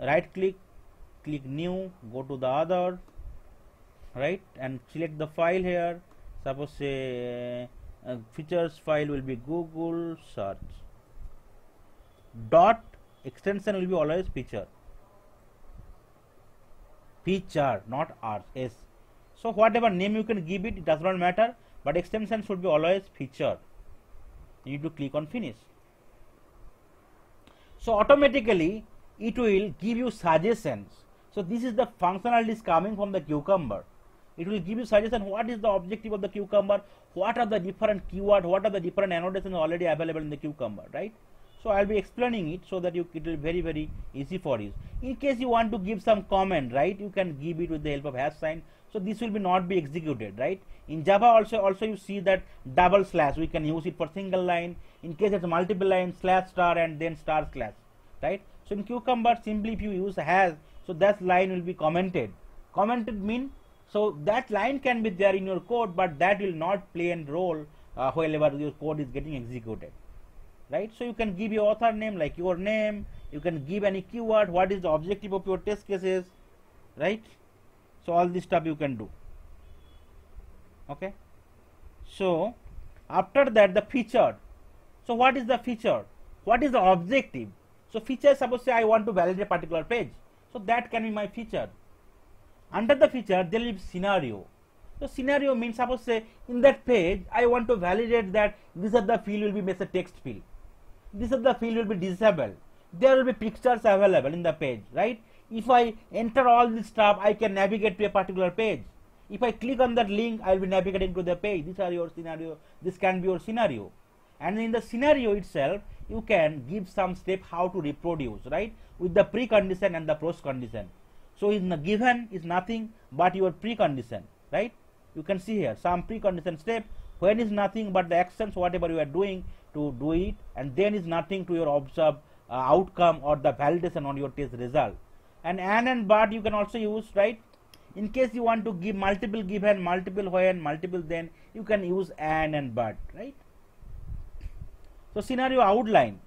right click click new go to the other right and select the file here. Suppose say features file will be google search. Dot extension will be always feature. Feature not r s. So whatever name you can give it it does not matter but extension should be always feature. You need to click on finish. So automatically it will give you suggestions. So this is the functionality coming from the cucumber it will give you suggestion what is the objective of the cucumber what are the different keyword what are the different annotations already available in the cucumber right? So i'll be explaining it so that you it will be very very easy for you. In case you want to give some comment right you can give it with the help of hash sign. So this will be not be executed right? In java also also you see that double slash we can use it for single line. In case it's multiple line slash star and then star slash right? So in cucumber simply if you use hash so that line will be commented. Commented mean so that line can be there in your code but that will not play a role uh, wherever your code is getting executed. Right? So you can give your author name like your name you can give any keyword what is the objective of your test cases right? So all this stuff you can do. Okay? So after that the feature. So what is the feature? What is the objective? So feature suppose say i want to validate a particular page. So that can be my feature under the feature there will be scenario so scenario means suppose say in that page i want to validate that this is the field will be a text field this is the field will be disabled there will be pictures available in the page right if I enter all this stuff, I can navigate to a particular page. If I click on that link, I will be navigating to the page. These are your scenario. This can be your scenario. And in the scenario itself, you can give some step how to reproduce, right? With the precondition and the post condition. So the given is nothing but your precondition, right? You can see here some precondition step when is nothing but the actions whatever you are doing to do it and then is nothing to your observed uh, outcome or the validation on your test result. And and and but you can also use right? In case you want to give multiple given multiple when multiple then you can use and and but right? So scenario outline.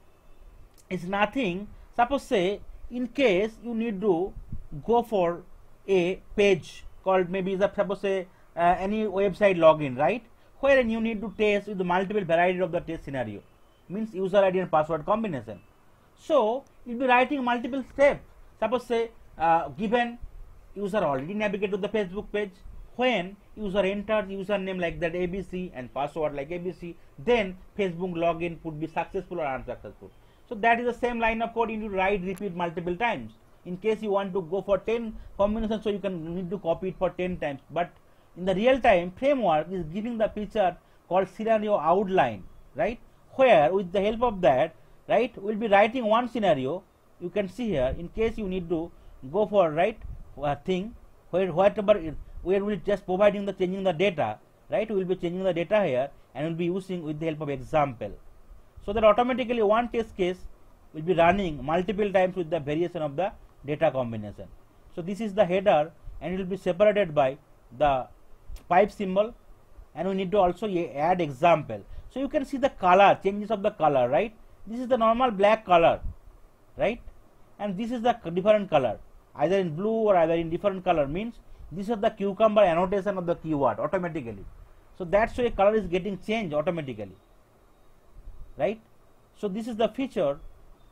Is nothing. Suppose say in case you need to go for a page called maybe suppose say uh, any website login right? Wherein you need to test with the multiple variety of the test scenario. Means user id and password combination. So you'll be writing multiple steps. Suppose say uh, given user already navigate to the facebook page when user enters username like that abc and password like abc then facebook login would be successful or unsuccessful. So that is the same line of code you need to write repeat multiple times in case you want to go for 10 combinations so you can need to copy it for 10 times. But in the real time framework is giving the picture called scenario outline right? Where with the help of that right we'll be writing one scenario. You can see here in case you need to go for right uh, thing where whatever where we're just providing the changing the data right? We will be changing the data here and we'll be using with the help of example. So that automatically one test case will be running multiple times with the variation of the data combination. So this is the header and it will be separated by the pipe symbol and we need to also add example. So you can see the color changes of the color right. This is the normal black color right and this is the different color either in blue or either in different color means this is the cucumber annotation of the keyword automatically. So that's why color is getting changed automatically right. So this is the feature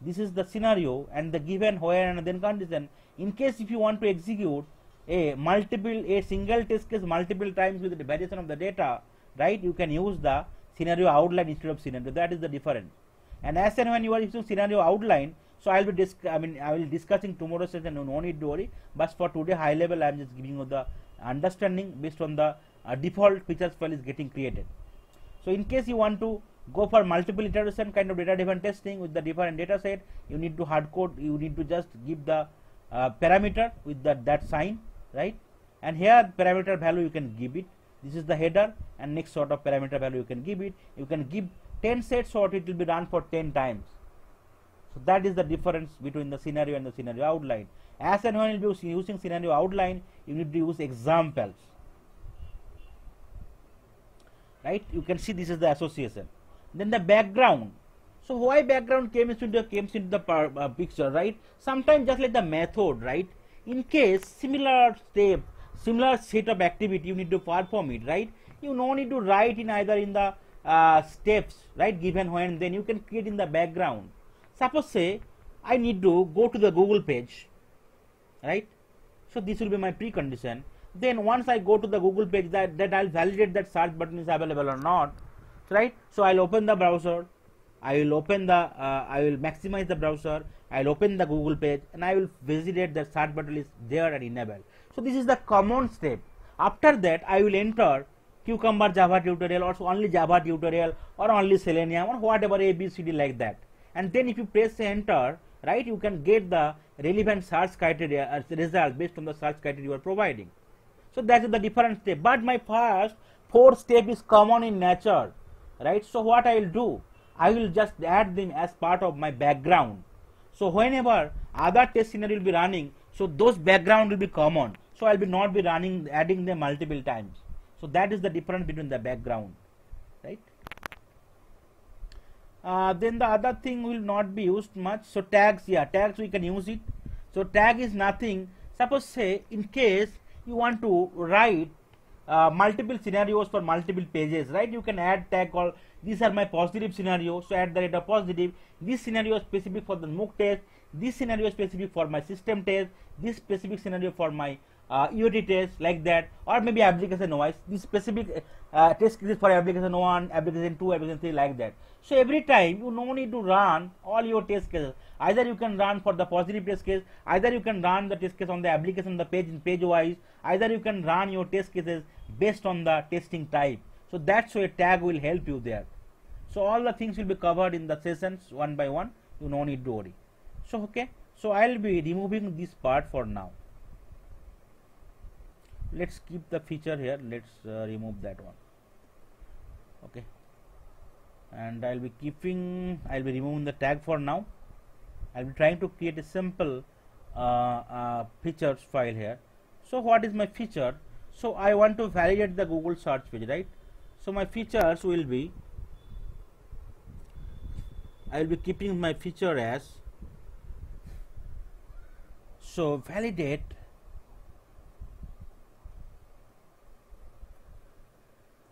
this is the scenario and the given where and then condition. In case if you want to execute a multiple a single test case multiple times with the variation of the data right you can use the scenario outline instead of scenario. That is the difference. And as and when you are using scenario outline so i'll be disc i mean i will discussing tomorrow session no need to worry. But for today high level i'm just giving you the understanding based on the uh, default features file is getting created. So in case you want to go for multiple iteration kind of data driven testing with the different data set. You need to hard code you need to just give the uh, parameter with that that sign right? And here parameter value you can give it. This is the header and next sort of parameter value you can give it. You can give 10 sets so it will be run for 10 times. So that is the difference between the scenario and the scenario outline. As and when you will be using scenario outline you need to use examples. Right? You can see this is the association then the background. So why background came into the came into the uh, picture right? Sometimes just like the method right? In case similar step similar set of activity you need to perform it right? You no need to write in either in the uh, steps right? Given when then you can create in the background. Suppose say i need to go to the google page right? So this will be my precondition. Then once i go to the google page that that i'll validate that search button is available or not right? So i'll open the browser. I will open the uh, i will maximize the browser. I'll open the google page and i will validate the search button is there and enabled so this is the common step. After that i will enter cucumber java tutorial or only java tutorial or only selenium or whatever a b c d like that. And then if you press enter right you can get the relevant search criteria as result based on the search criteria you are providing. So that is the different step. But my first four step is common in nature right? So what i will do? I will just add them as part of my background. So whenever other test scenario will be running so those background will be common. So i'll be not be running adding them multiple times. So that is the difference between the background. Right? Uh, then the other thing will not be used much. So tags yeah tags we can use it. So tag is nothing. Suppose say in case you want to write uh, multiple scenarios for multiple pages right? You can add tag called these are my positive scenarios so add the data positive. This scenario is specific for the MOOC test. This scenario is specific for my system test. This specific scenario for my uh, test like that. Or maybe application wise this specific uh, test cases for application 1 application 2 application 3 like that. So every time you no need to run all your test cases. Either you can run for the positive test case either you can run the test case on the application the page in page wise. Either you can run your test cases based on the testing type. So that's why tag will help you there. So all the things will be covered in the sessions one by one. You no need to worry. So okay. So i'll be removing this part for now. Let's keep the feature here. Let's uh, remove that one. Okay. And i'll be keeping i'll be removing the tag for now. I'll be trying to create a simple uh, uh, features file here. So what is my feature so I want to validate the Google search page right so my features will be I will be keeping my feature as so validate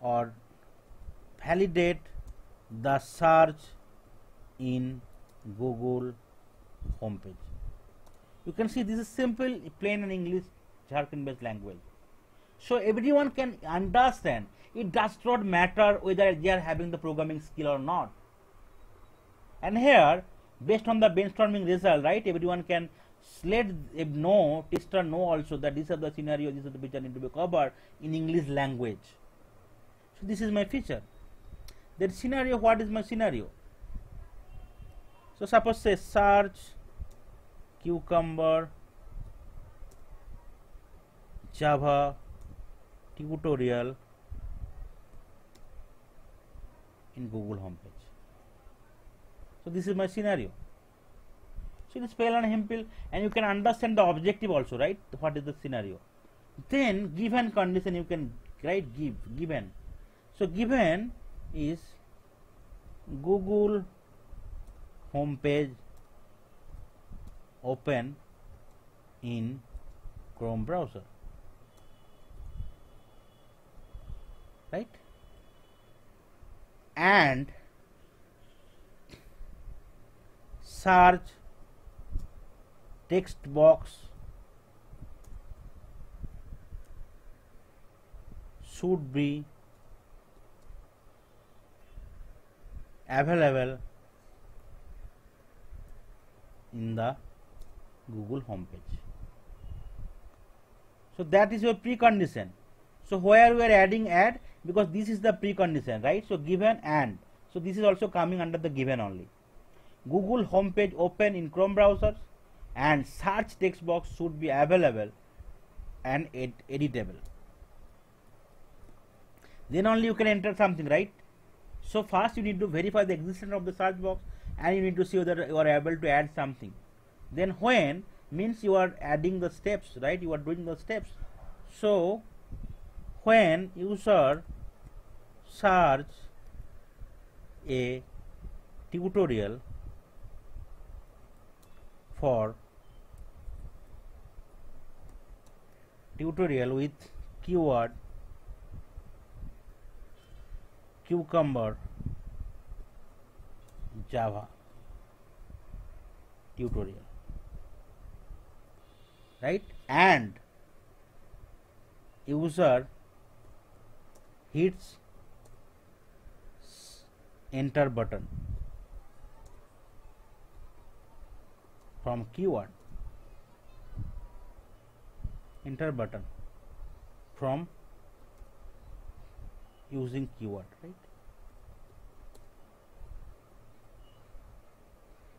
or validate the search in Google homepage. You can see this is simple plain and English Gherkin based language. So everyone can understand it does not matter whether they are having the programming skill or not. And here based on the brainstorming result right everyone can let know tester know also that this is the scenario this is the feature need to be covered in English language. So this is my feature. That scenario what is my scenario? So suppose say search cucumber java tutorial in google homepage. So this is my scenario. So it is pale and simple and you can understand the objective also right? What is the scenario? Then given condition you can write give given so given is google home page open in chrome browser right and search text box should be available in the Google homepage. So that is your precondition. So where we are adding add because this is the precondition, right? So given and so this is also coming under the given only. Google homepage open in Chrome browsers and search text box should be available and ed editable. Then only you can enter something, right? So first you need to verify the existence of the search box and you need to see whether you are able to add something. Then when means you are adding the steps, right? You are doing the steps. So when user search a tutorial for tutorial with keyword cucumber java tutorial right? And user hits enter button from keyword. Enter button from using keyword right?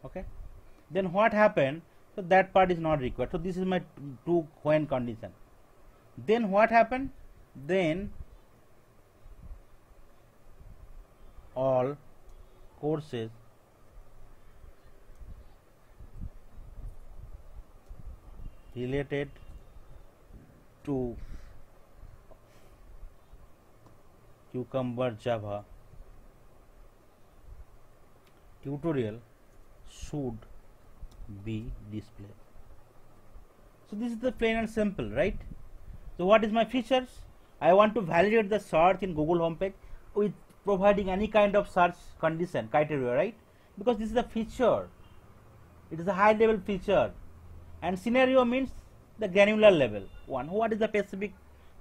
Okay. Then what happened? So that part is not required. So this is my true when condition. Then what happened? Then all courses. Related to cucumber java. Tutorial should be displayed. So this is the plain and simple right? So what is my features? I want to validate the search in google homepage with providing any kind of search condition criteria right? Because this is a feature. It is a high level feature. And scenario means the granular level. One what is the specific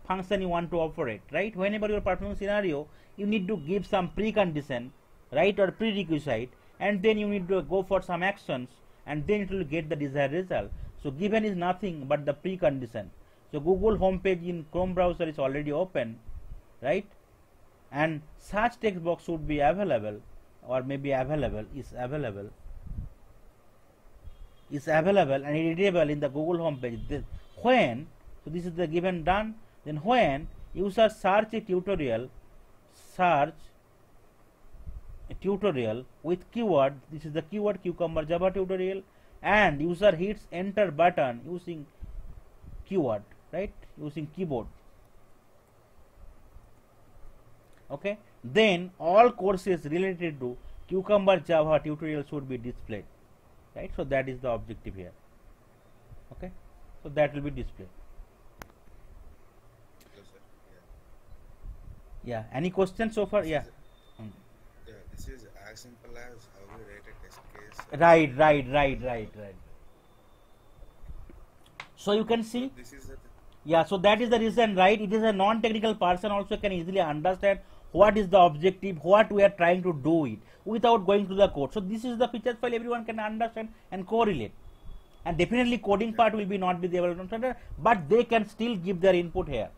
function you want to operate right? Whenever you are performing scenario you need to give some precondition right or prerequisite and then you need to go for some actions and then it will get the desired result. So given is nothing but the precondition. So google homepage in chrome browser is already open right and such text box should be available or maybe available is available is available and editable in the google homepage. This, when so this is the given done then when user search a tutorial search a tutorial with keyword this is the keyword cucumber java tutorial and user hits enter button using keyword right? Using keyboard okay? Then all courses related to cucumber java tutorial should be displayed. Right? So that is the objective here. Okay? So that will be displayed. Yeah. Any questions so far? Yeah. Mm. Yeah. this is as simple as how we write a test case. right right right right right. So you can see? This is the yeah so that is the reason right? It is a non-technical person also can easily understand what is the objective? What we are trying to do it without going to the code. So this is the features file everyone can understand and correlate. And definitely coding part will be not be able to understand but they can still give their input here.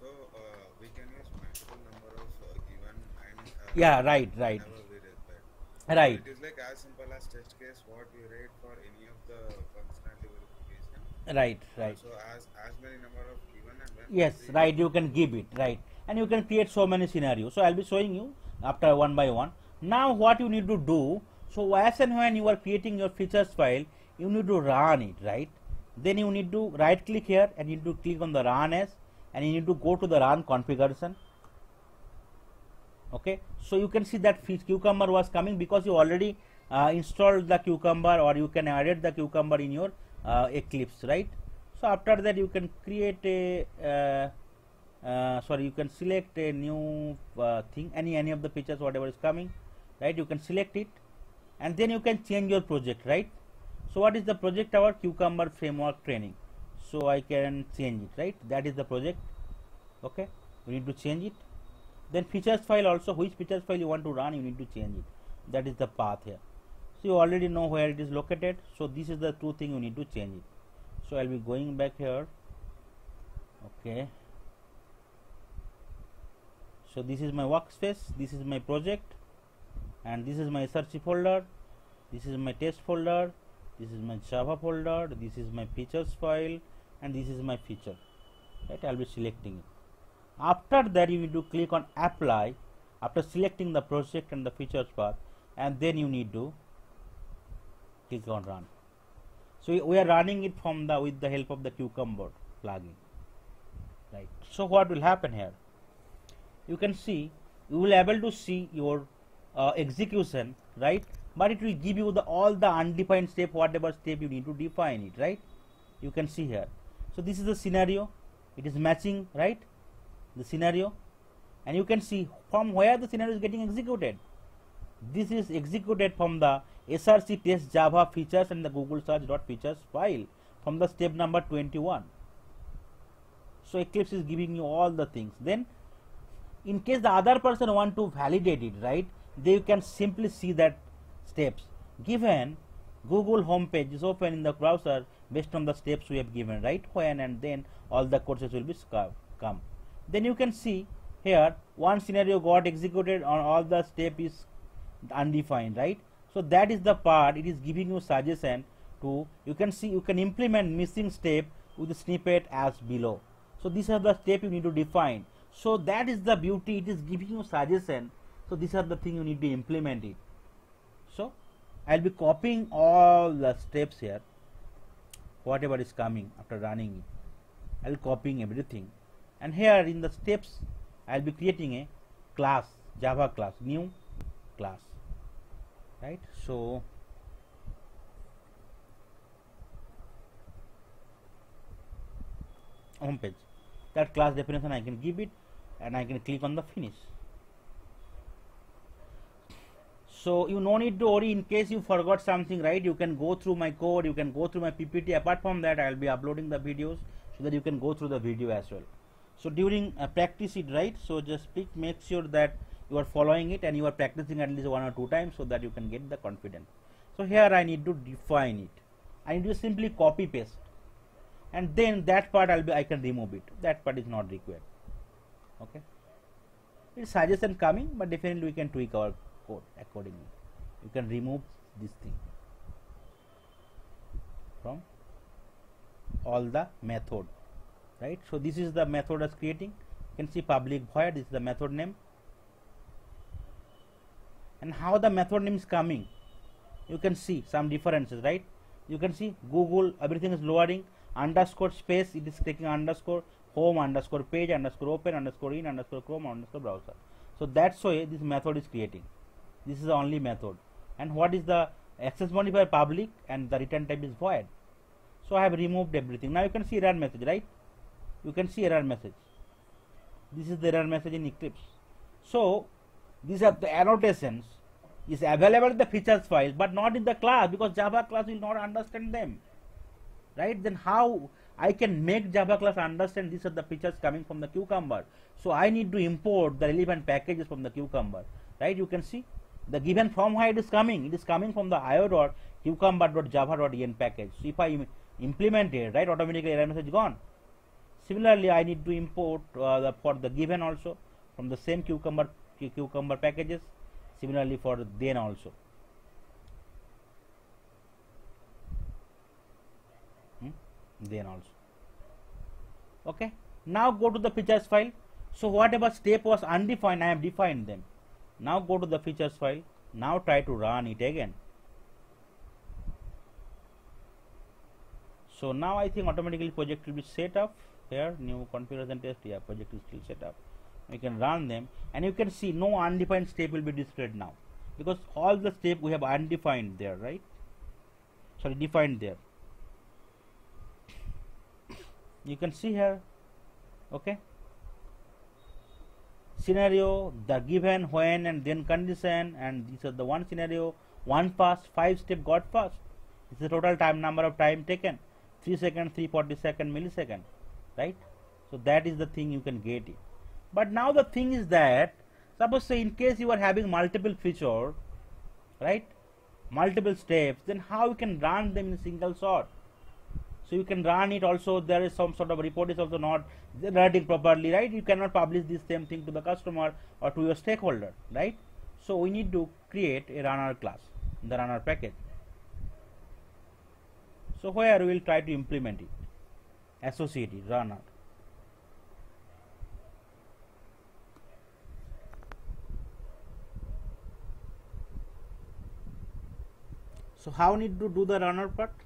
So uh, we can use multiple number of uh, given and uh, yeah right right. whenever we require. right. It is like as simple as test case what we write for any of the functionality verification. right right. So as as many number of given and yes right you can give it right and you can create so many scenarios so i'll be showing you after one by one now what you need to do So as and when you are creating your features file, you need to run it, right? Then you need to right click here and you need to click on the run as and you need to go to the run configuration. Okay, so you can see that cucumber was coming because you already uh, installed the cucumber or you can added the cucumber in your uh, Eclipse, right? So after that you can create a uh, uh, sorry you can select a new uh, thing any any of the pictures whatever is coming right? You can select it and then you can change your project right? So what is the project our cucumber framework training? So i can change it right? That is the project okay? We need to change it. Then features file also which features file you want to run you need to change it. That is the path here. So you already know where it is located. So this is the two thing you need to change it. So i'll be going back here okay so this is my workspace this is my project and this is my search folder this is my test folder this is my java folder this is my features file and this is my feature. Right? I'll be selecting it. After that you need to click on apply. After selecting the project and the features path and then you need to click on run. So we- are running it from the with the help of the cucumber plugin. Right? So what will happen here you can see you will able to see your uh, execution right? But it will give you the all the undefined step whatever step you need to define it right? You can see here. So this is the scenario. It is matching right? The scenario. And you can see from where the scenario is getting executed. This is executed from the src test java features and the google search dot features file from the step number 21 so eclipse is giving you all the things. Then in case the other person want to validate it right they can simply see that steps. Given google home page is open in the browser based on the steps we have given right when and then all the courses will be come. Then you can see here one scenario got executed on all the step is undefined right? So that is the part it is giving you suggestion to you can see you can implement missing step with the snippet as below. So these are the step you need to define so that is the beauty. It is giving you suggestion. So these are the thing you need to implement it. So i'll be copying all the steps here. Whatever is coming after running it. I'll copying everything. And here in the steps i'll be creating a class java class new class. Right? So home page. That class definition i can give it and i can click on the finish. So you no need to worry. In case you forgot something right you can go through my code you can go through my ppt apart from that i'll be uploading the videos so that you can go through the video as well. So during uh, practice it right? So just pick make sure that you are following it and you are practicing at least one or two times so that you can get the confidence. So here i need to define it. I need to simply copy paste. And then that part i'll be i can remove it. That part is not required okay? It's suggestion coming but definitely we can tweak our code accordingly. You can remove this thing from all the method right? So this is the method as creating. You can see public void this is the method name. And how the method name is coming you can see some differences right? You can see google everything is lowering underscore space it is taking underscore home underscore page underscore open underscore in underscore chrome underscore browser. So that's why this method is creating. This is the only method. And what is the access modifier public and the return type is void. So i have removed everything. Now you can see error message right? You can see error message. This is the error message in eclipse. So these are the annotations. Is available in the features file but not in the class because java class will not understand them. Right? Then how i can make java class understand these are the features coming from the cucumber. So i need to import the relevant packages from the cucumber. Right? You can see. The given from where it is coming. It is coming from the io.cucumber.java.en package. So if i im- implement it right automatically error message gone. Similarly i need to import uh, the, for the given also from the same cucumber cucumber packages. Similarly for then also then also. Okay? Now go to the features file. So whatever step was undefined i have defined them. Now go to the features file. Now try to run it again. So now i think automatically project will be set up here. New configuration test. Yeah project is still set up. We can run them. And you can see no undefined step will be displayed now. Because all the step we have undefined there right? Sorry defined there you can see here okay? Scenario the given when and then condition and these are the one scenario one pass five step got passed. This is the total time number of time taken. 3 second 340 second millisecond right? So that is the thing you can get it. But now the thing is that suppose say in case you are having multiple feature right? Multiple steps then how you can run them in single shot so you can run it also. There is some sort of report is also not generating properly right? You cannot publish this same thing to the customer or to your stakeholder right? So we need to create a runner class the runner package. So where we will try to implement it? Associated runner so how need to do the runner part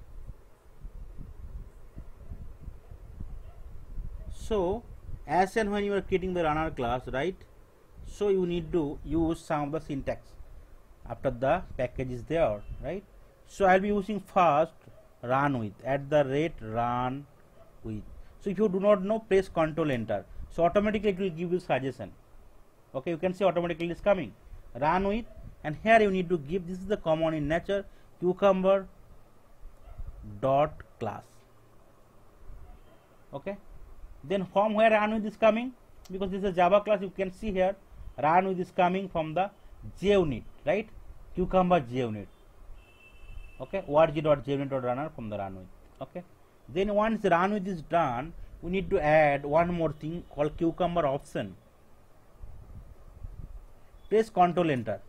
so as and when you are creating the runner class right so you need to use some of the syntax. After the package is there right? So i'll be using first run with. At the rate run with. So if you do not know press control enter. So automatically it will give you suggestion. Okay you can see automatically it's coming. Run with. And here you need to give this is the common in nature cucumber dot class. Okay then from where run with is coming? Because this is a java class you can see here run with is coming from the junit right? Cucumber junit okay? Org dot junit dot runner from the run with okay? Then once run with is done we need to add one more thing called cucumber option. Press control enter.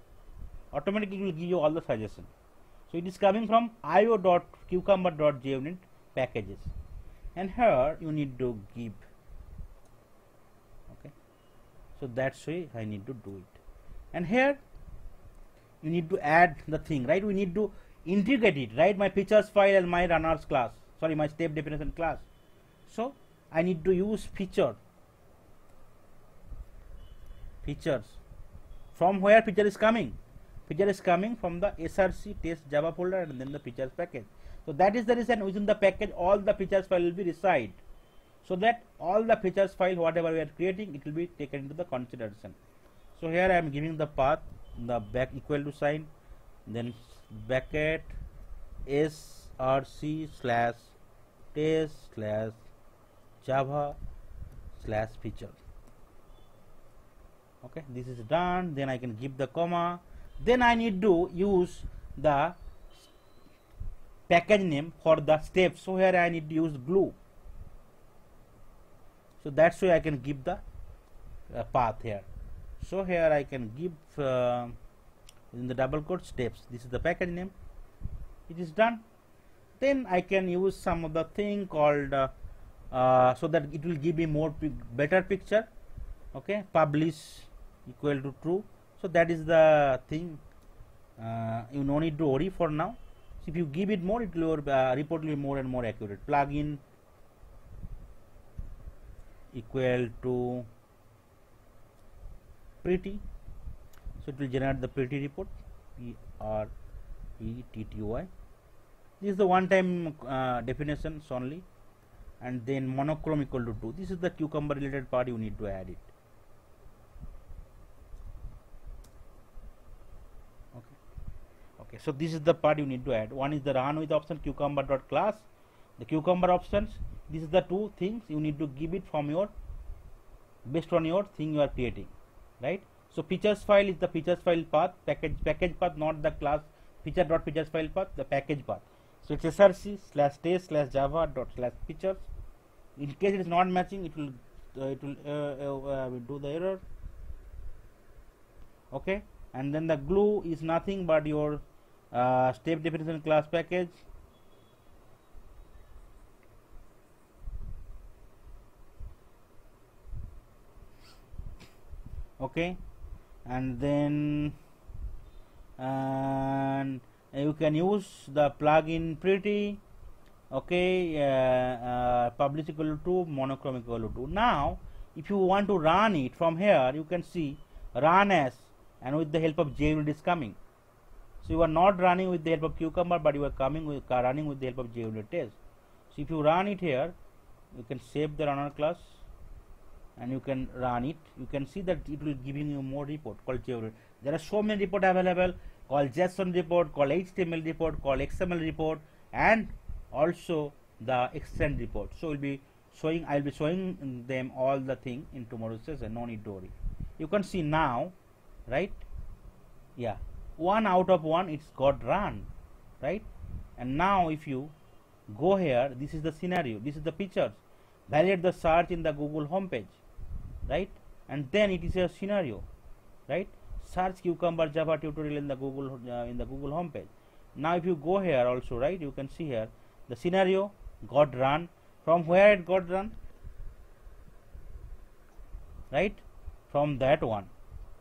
Automatically it will give you all the suggestion. So it is coming from io dot cucumber dot junit packages and here you need to give. Okay? So that's why I need to do it. And here you need to add the thing right? We need to integrate it right? My features file and my runners class. Sorry my step definition class. So I need to use feature. Features. From where feature is coming? Feature is coming from the src test java folder and then the features package so that is the reason within the package all the features file will be reside. So that all the features file whatever we are creating it will be taken into the consideration. So here i am giving the path the back equal to sign then bracket src slash test slash java slash feature. Okay this is done. Then i can give the comma. Then i need to use the package name for the steps. So here i need to use glue. So that's why i can give the uh, path here. So here i can give uh, in the double quote steps. This is the package name it is done. Then i can use some of the thing called uh, uh, so that it will give me more pic better picture. Okay publish equal to true. So that is the thing uh, you no need to worry for now so if you give it more it will uh, more and more accurate. Plugin equal to pretty. So it will generate the pretty report. P r e t t y. This is the one time uh, definitions only. And then monochrome equal to 2 this is the cucumber related part you need to add it okay okay so this is the part you need to add. One is the run with option cucumber dot class. The cucumber options this is the two things you need to give it from your based on your thing you are creating right? So features file is the features file path package package path not the class feature dot features file path the package path. So it's src slash test slash java dot slash features. In case it is not matching it will uh, it will uh, uh, uh, will do the error. Okay? And then the glue is nothing but your uh, step definition class package. Okay. And then and you can use the plugin pretty. Okay uh, uh, publish equal to monochrome equal to. Now if you want to run it from here you can see run as and with the help of JUnit is coming so you are not running with the help of cucumber but you are coming with uh, running with the help of JUnit test. So if you run it here you can save the runner class and you can run it. You can see that it will be giving you more report called JUnit there are so many report available called JSON report called HTML report called XML report and also the Extent report. So we'll be showing i'll be showing them all the thing in tomorrow's session. No need to worry. You can see now right? Yeah one out of one it's got run right? And now if you go here this is the scenario this is the features. Validate the search in the google homepage right? And then it is a scenario right? Search cucumber java tutorial in the google uh, in the google homepage. Now if you go here also right you can see here the scenario got run. From where it got run? Right? From that one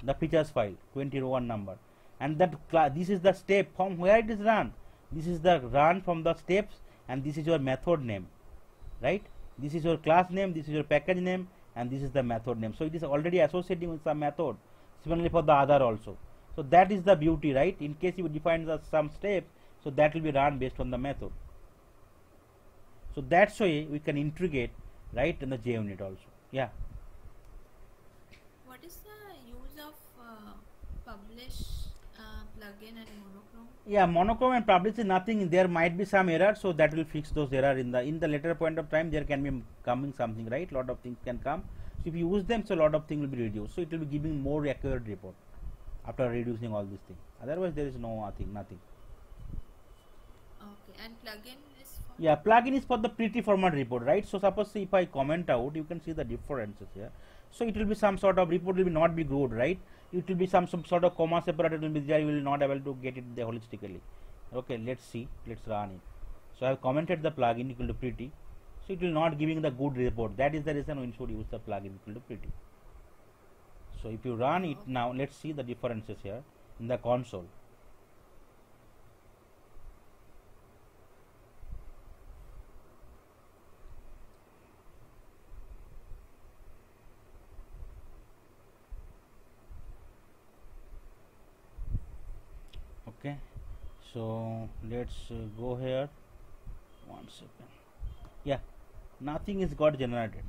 the features file 21 number and that this is the step from where it is run. This is the run from the steps and this is your method name right? This is your class name this is your package name and this is the method name. So it is already associating with some method similarly for the other also. So that is the beauty right? In case you define the some steps so that will be run based on the method. So that's why we can integrate right in the JUnit also. Yeah. What is the use of uh, publish uh, and monochrome? Yeah, monochrome and is nothing. There might be some error, so that will fix those error in the in the later point of time. There can be coming something right. Lot of things can come. So if you use them, so lot of things will be reduced. So it will be giving more accurate report after reducing all these things. Otherwise, there is no nothing, nothing. Okay, and plugin is yeah plugin is for the pretty format report right so suppose if i comment out you can see the differences here so it will be some sort of report will not be good right? It will be some some sort of comma separated will be there you will not able to get it there holistically. Okay let's see let's run it. So i have commented the plugin equal to pretty. So it will not giving the good report. That is the reason we should use the plugin equal to pretty. So if you run it now let's see the differences here in the console okay so let's uh, go here. One second. Yeah nothing is got generated.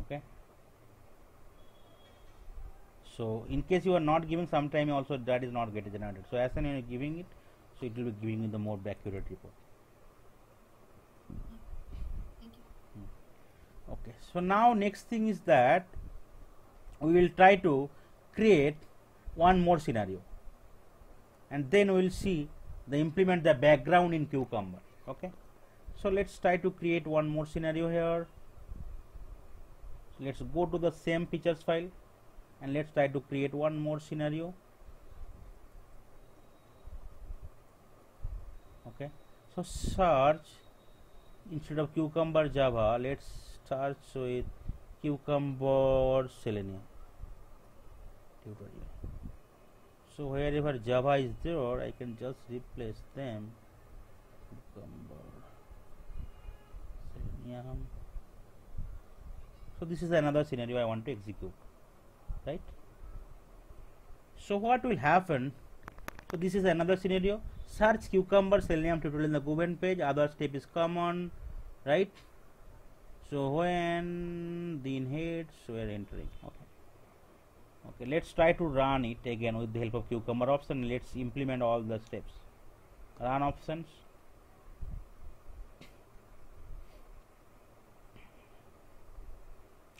Okay? So in case you are not giving sometime also that is not getting generated. So as soon as you are giving it so it will be giving you the more accurate report. Hmm. okay. So now next thing is that we will try to create one more scenario and then we will see the implement the background in cucumber. Okay? So let's try to create one more scenario here. Let's go to the same features file and let's try to create one more scenario. Okay? So search instead of cucumber java let's search with cucumber selenium. Tutorial so wherever java is there i can just replace them. Selenium. So this is another scenario i want to execute right? So what will happen? So this is another scenario. Search cucumber selenium tutorial in the Google page. Other step is common right? So when the inherit so we are entering. Okay okay let's try to run it again with the help of cucumber option. Let's implement all the steps. Run options.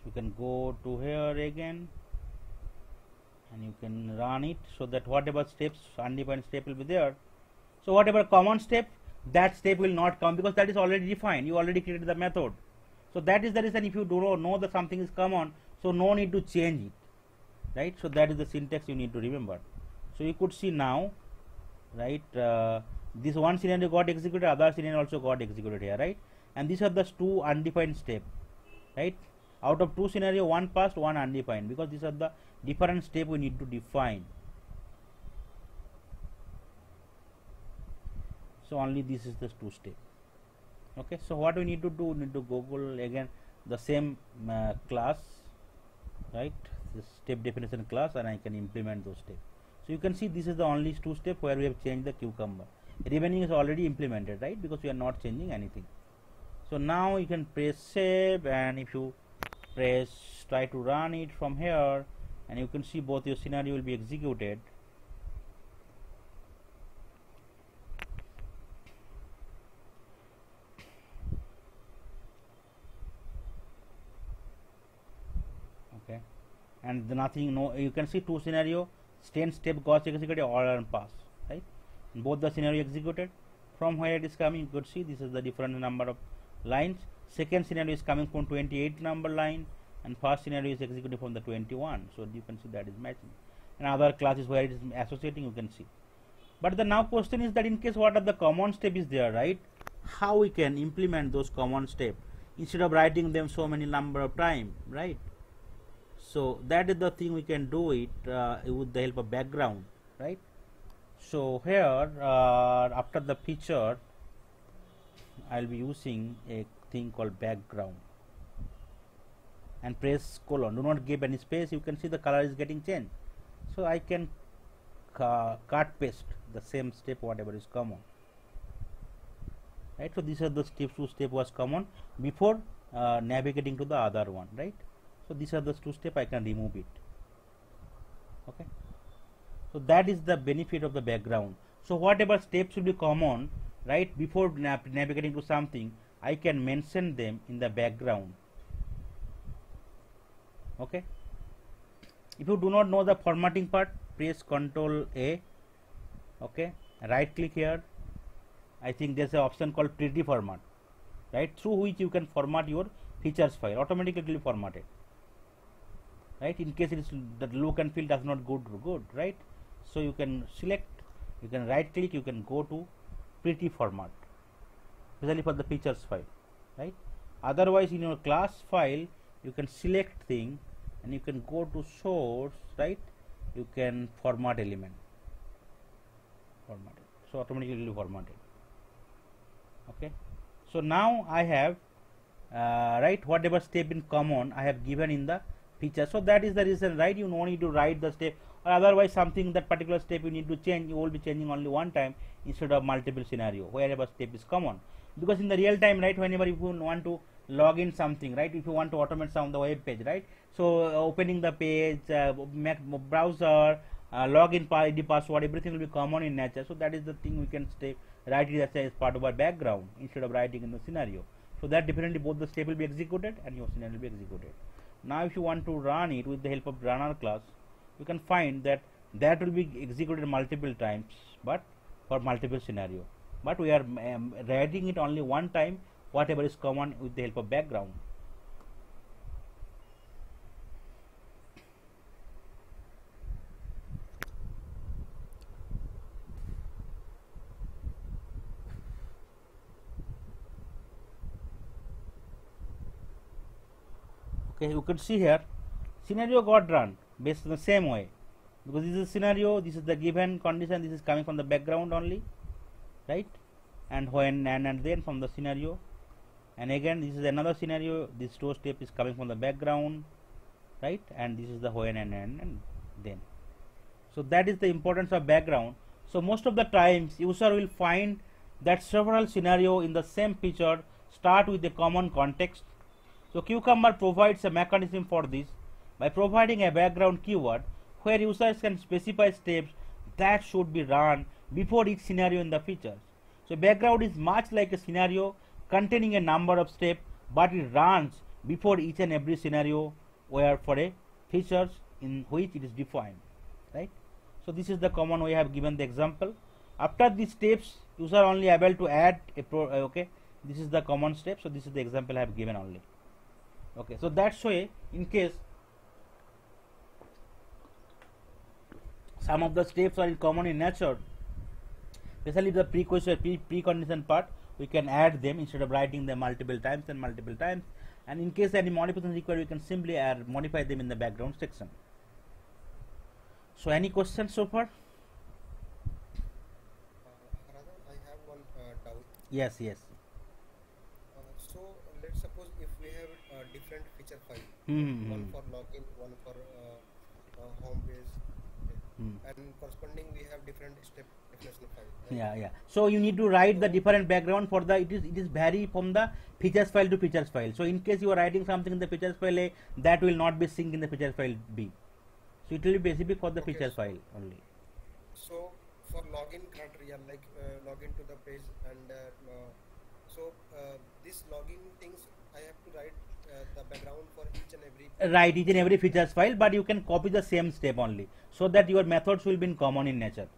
You can go to here again and you can run it so that whatever steps undefined step will be there. So whatever common step that step will not come because that is already defined. You already created the method. So that is the reason if you do not know that something is common so no need to change it right? So that is the syntax you need to remember. So you could see now right uh, this one scenario got executed other scenario also got executed here right? And these are the two undefined step right? Out of two scenario one passed one undefined because these are the different step we need to define. So only this is the two step. Okay so what we need to do we need to google again the same uh, class right this step definition class and i can implement those steps. So you can see this is the only two step where we have changed the cucumber. Remaining is already implemented right? Because we are not changing anything. So now you can press save and if you press try to run it from here and you can see both your scenario will be executed okay and nothing no you can see two scenario 10 step got executed order and pass right? Both the scenario executed from where it is coming you could see this is the different number of lines. Second scenario is coming from 28 number line and first scenario is executed from the 21 so you can see that is matching. And other classes where it is associating you can see. But the now question is that in case what are the common step is there right? How we can implement those common step? Instead of writing them so many number of time right so that is the thing we can do it uh, with the help of background right? So here uh, after the feature I'll be using a thing called background. And press colon. Do not give any space. You can see the color is getting changed. So I can ca cut paste the same step whatever is common. Right? So these are the steps two step was common before uh, navigating to the other one right so these are the two step I can remove it. Okay? So that is the benefit of the background. So whatever steps will be common right before nav navigating to something I can mention them in the background. Okay? If you do not know the formatting part press ctrl a. Okay? Right click here. I think there's an option called pretty format. Right? Through which you can format your features file. Automatically formatted right? In case it is the look and feel does not good good right? So you can select you can right click you can go to pretty format especially for the features file right? Otherwise in your class file you can select thing and you can go to source right? You can format element. Formatted so automatically it will be formatted. Okay? So now I have uh, right whatever step in common I have given in the feature. So that is the reason right you no need to write the step. Or otherwise something that particular step you need to change you will be changing only one time instead of multiple scenario wherever step is common. Because in the real time right whenever you want to log in something right if you want to automate some of the web page right so uh, opening the page uh, browser uh, login id password everything will be common in nature. So that is the thing we can stay write it as part of our background instead of writing in the scenario. So that definitely both the step will be executed and your scenario will be executed now if you want to run it with the help of runner class you can find that that will be executed multiple times but for multiple scenario. But we are um, writing it only one time whatever is common with the help of background okay you can see here scenario got run based on the same way. Because this is scenario this is the given condition this is coming from the background only right? And when and, and then from the scenario. And again this is another scenario this store step is coming from the background right? And this is the when and, and, and then. So that is the importance of background. So most of the times user will find that several scenario in the same feature start with a common context so Cucumber provides a mechanism for this by providing a background keyword where users can specify steps that should be run before each scenario in the features. So background is much like a scenario containing a number of steps but it runs before each and every scenario where for a features in which it is defined right. So this is the common way I have given the example. After these steps user only able to add a pro okay this is the common step so this is the example I have given only okay so that's why in case some of the steps are in common in nature especially the precursor pre precondition part we can add them instead of writing them multiple times and multiple times. And in case any modification required we can simply add modify them in the background section. So any questions so far? Uh, I have one uh, doubt. yes yes Hmm. one for login, one for uh, uh, home page, okay. Hmm. and corresponding we have different step definition file. right? yeah yeah so you need to write the different background for the it is it is vary from the features file to features file so in case you are writing something in the features file a that will not be synced in the features file b so it will be specific for the Okay, features so- file only So for login criteria, like uh, login to the page, and uh, uh, so uh, this login things I have to write uh, the background for each and every. Write each and every features file but you can copy the same step only so that your methods will be in common in nature.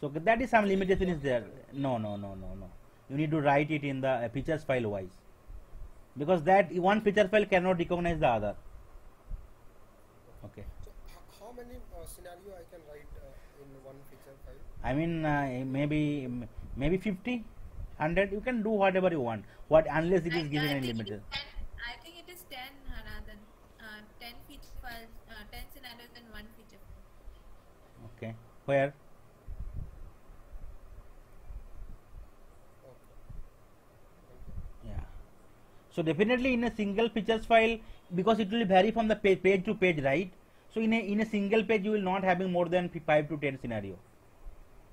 So that is some limitation is there. No no no no no. You need to write it in the uh, features file wise. Because that one feature file cannot recognize the other. Okay. So how many uh, scenario I can write uh, in one feature file? i mean uh, maybe maybe 50 100 you can do whatever you want what unless it is given I any think it limited is 10 I think it is 10 Haradhan. Uh, 10 feature files, uh, 10 scenarios and 1 feature file. okay where yeah. So definitely in a single features file because it will vary from the page, page to page right? So in a in a single page you will not having more than 5 to 10 scenario.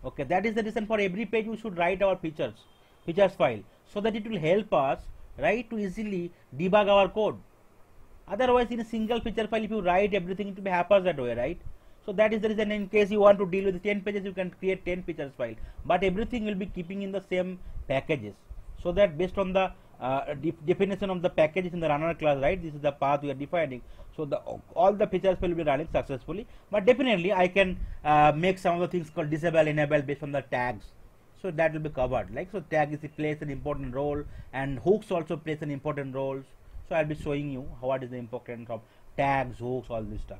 Okay that is the reason for every page we should write our features features file so that it will help us right to easily debug our code. Otherwise in a single feature file if you write everything it will be haphazard way right so that is the reason in case you want to deal with 10 pages you can create 10 features file. But everything will be keeping in the same packages. So that based on the uh, def- definition of the packages in the runner class right? This is the path we are defining. So the all the features will be running successfully. But definitely i can uh, make some of the things called disable enable based on the tags. So that will be covered. Like so tag is plays an important role and hooks also plays an important role so i'll be showing you what is the importance of tags hooks all this stuff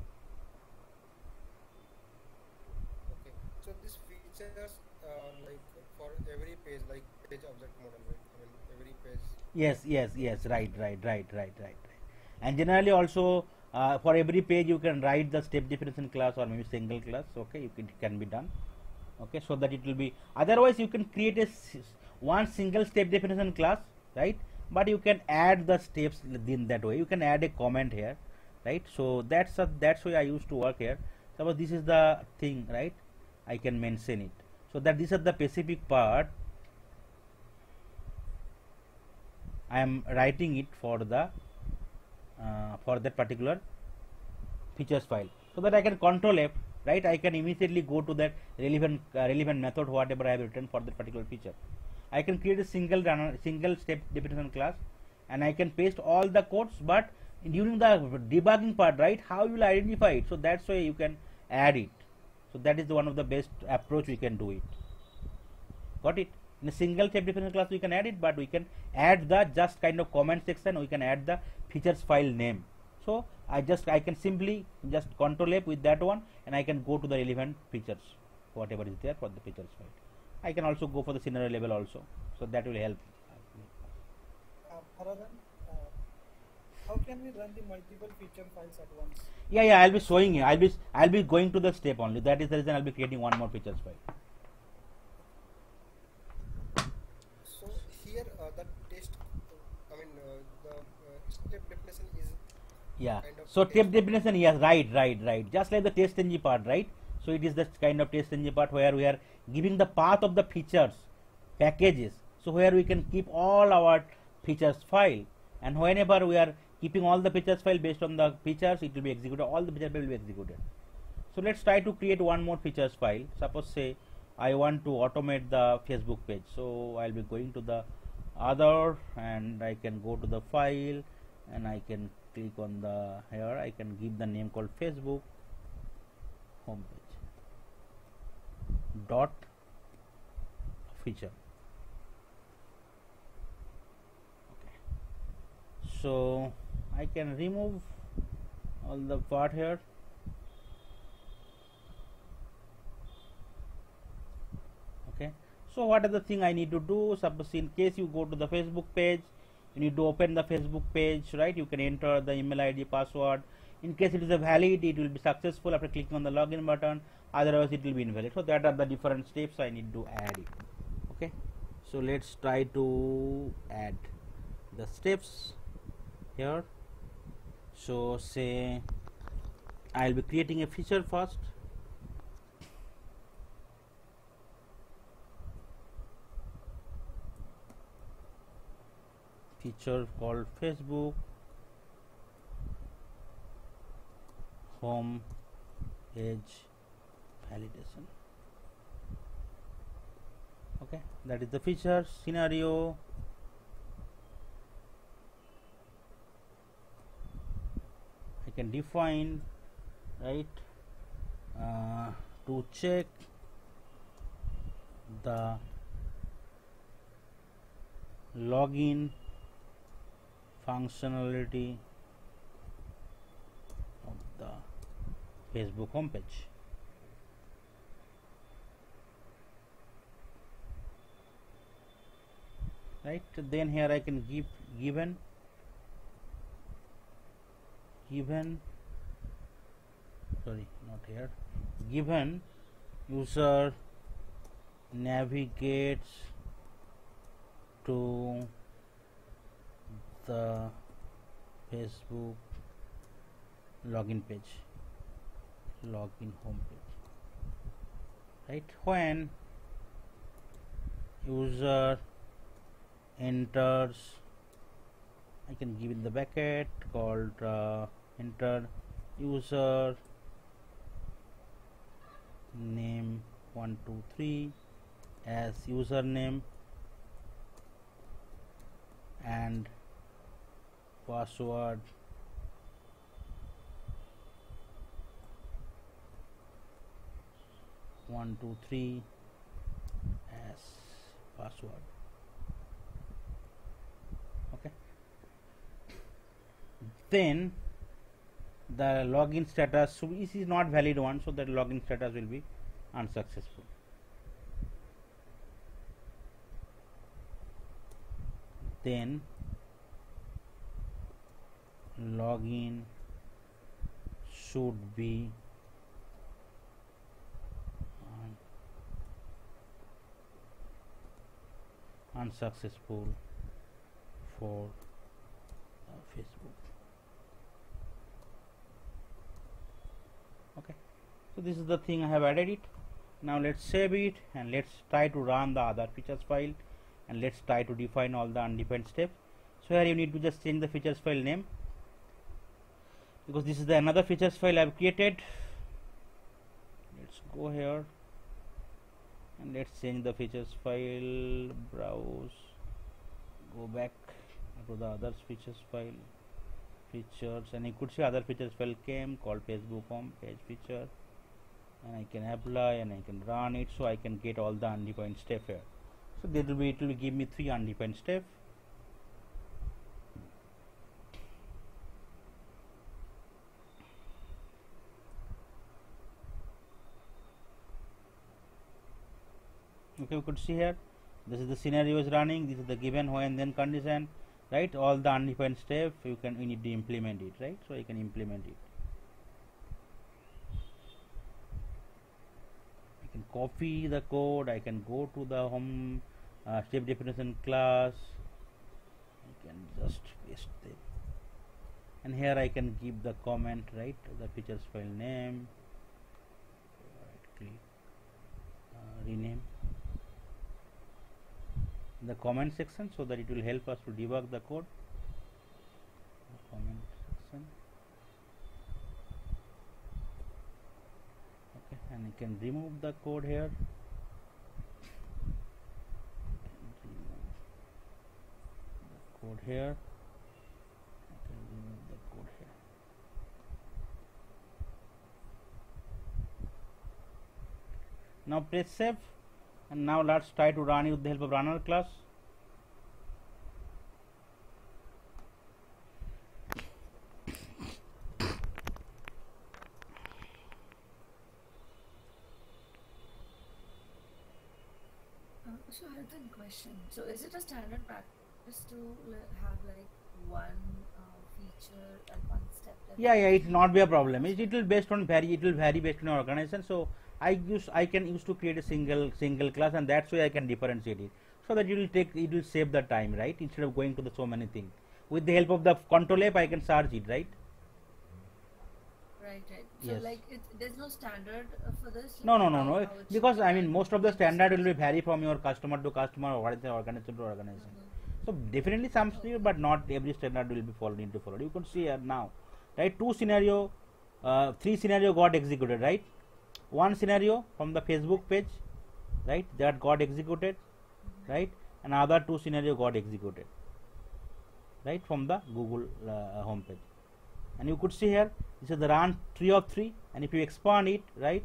Okay. So this features uh, like for every page, like page object model, right? I mean every page. Yes yes yes. Right right right right right right. And generally also uh, for every page you can write the step definition class or maybe single class okay? You can, it can be done okay? So that it will be otherwise you can create a one single step definition class right? But you can add the steps in that way. You can add a comment here right? So that's a, that's why i used to work here. Suppose this is the thing right? I can mention it. So that these are the specific part I am writing it for the uh, for that particular features file. So that I can control F right? I can immediately go to that relevant uh, relevant method whatever I have written for that particular feature. I can create a single runner single step definition class and I can paste all the codes but during the debugging part right how you will identify it? So that's why you can add it. So that is the one of the best approach we can do it. Got it in a single step definition class we can add it but we can add the just kind of comment section. We can add the features file name. So i just i can simply just control f with that one and i can go to the relevant features whatever is there for the features file. I can also go for the scenario level also. So that will help. Uh, uh, how can we run the multiple feature files at once? yeah yeah i'll be showing you. I'll be i'll be going to the step only. That is the reason i'll be creating one more features file So here uh, the test, uh, I mean uh, the uh, step definition is yeah. Kind of so test. definition yes right right right. Just like the TestNG part right? So it is the kind of TestNG part where we are giving the path of the features packages. So where we can keep all our features file. And whenever we are keeping all the features file based on the features it will be executed. All the features will be executed. So let's try to create one more features file. Suppose say i want to automate the facebook page. So i'll be going to the other and i can go to the file and i can click on the here i can give the name called facebook homepage. Dot feature okay. So i can remove all the part here. Okay. So what are the thing i need to do? Suppose in case you go to the facebook page you need to open the facebook page right? You can enter the email id password. In case it is a valid it will be successful. After clicking on the login button otherwise it will be invalid. So that are the different steps i need to add it okay? So let's try to add the steps here. So say I'll be creating a feature first feature called Facebook home page validation. Okay that is the feature scenario I can define right uh, to check the login functionality of the Facebook homepage. Right, then here I can give given given sorry not here given user navigates to the Facebook login page. Login home page. Right? When user enters I can give in the bucket called uh, enter user name 123 as username and password. One two three as password. Okay. Then the login status so this is not valid one so that login status will be unsuccessful. Then login should be unsuccessful for Facebook. Okay. So this is the thing I have added it. Now let's save it and let's try to run the other features file and let's try to define all the undefined steps. So here you need to just change the features file name because this is the another features file I have created. Let's go here and let's change the features file browse go back to the other features file features and you could see other features file came called facebook home page feature and I can apply and I can run it so I can get all the undefined step here. So there will be it will give me three undefined step okay we could see here. This is the scenario is running. This is the given when then condition right? All the undefined step you can you need to implement it right? So you can implement it. I can copy the code. I can go to the home uh, step definition class. I can just paste it. And here I can give the comment right? The features file name. Right click. Uh, rename the comment section so that it will help us to debug the code. Comment section. Okay and you can remove the code here. Code here. Now press save and now let's try to run it with the help of runner class Uh, so I have a question. So is it a standard practice to have like one uh, feature and one step? yeah yeah it will not be a problem it, it will based on vary it will vary based on your organization so i use i can use to create a single single class and that's why i can differentiate it so that it will take it will save the time right instead of going to the so many things with the help of the control app i can search it right Right, right. So Yes. like it, there's no standard uh, for this. No, no, no, no. Because I mean, most of the standard will be vary from your customer to customer, or organization to organization. Mhm. So definitely some standard, but not every standard will be followed into followed. You can see here now, right? Two scenario, uh, three scenario got executed, right? One scenario from the Facebook page, right? That got executed, right? And other two scenario got executed, right? From the Google uh, homepage. And you could see here, this is the run three of three, and if you expand it, right?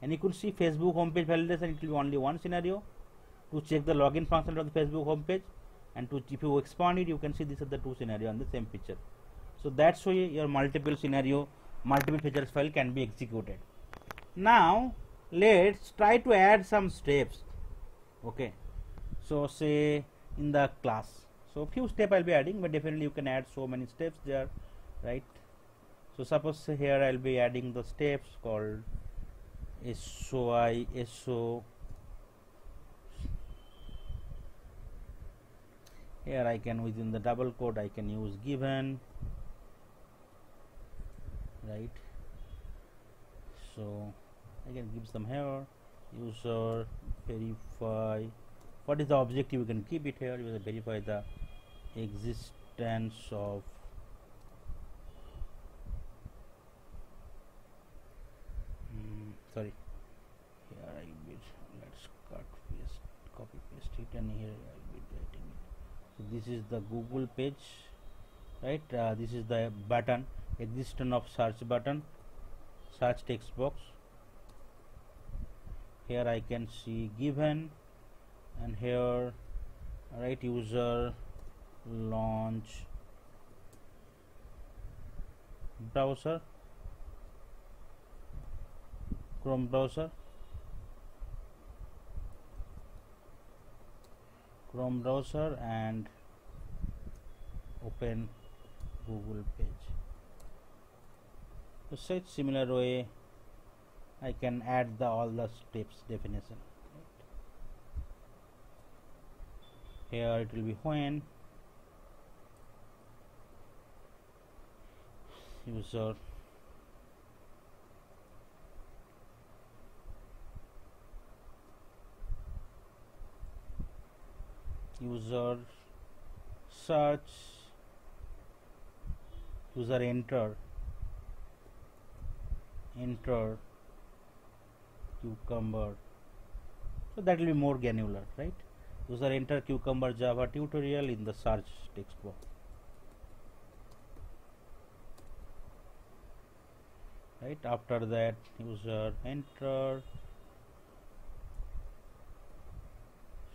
And you could see Facebook homepage validation, it will be only one scenario to check the login function of the Facebook homepage and to if you expand it you can see these are the two scenario on the same picture so that's why your multiple scenario multiple features file can be executed now let's try to add some steps. Okay. So say in the class. So few step i'll be adding but definitely you can add so many steps there right? So suppose here i'll be adding the steps called soi so here I can within the double quote I can use given right? So I can give some here. User verify. What is the objective? You can keep it here. You will verify the existence of Hmm, sorry. Here I will let's cut paste copy paste it and here I'll be writing it. So this is the google page right? Uh, this is the button existence of search button search text box here i can see given and here right user launch browser chrome browser chrome browser and open google page. So such similar way i can add the all the steps definition. Here it will be when? User. User search. User enter. Enter cucumber. So that will be more granular right? User enter cucumber java tutorial in the search text box right after that user enter.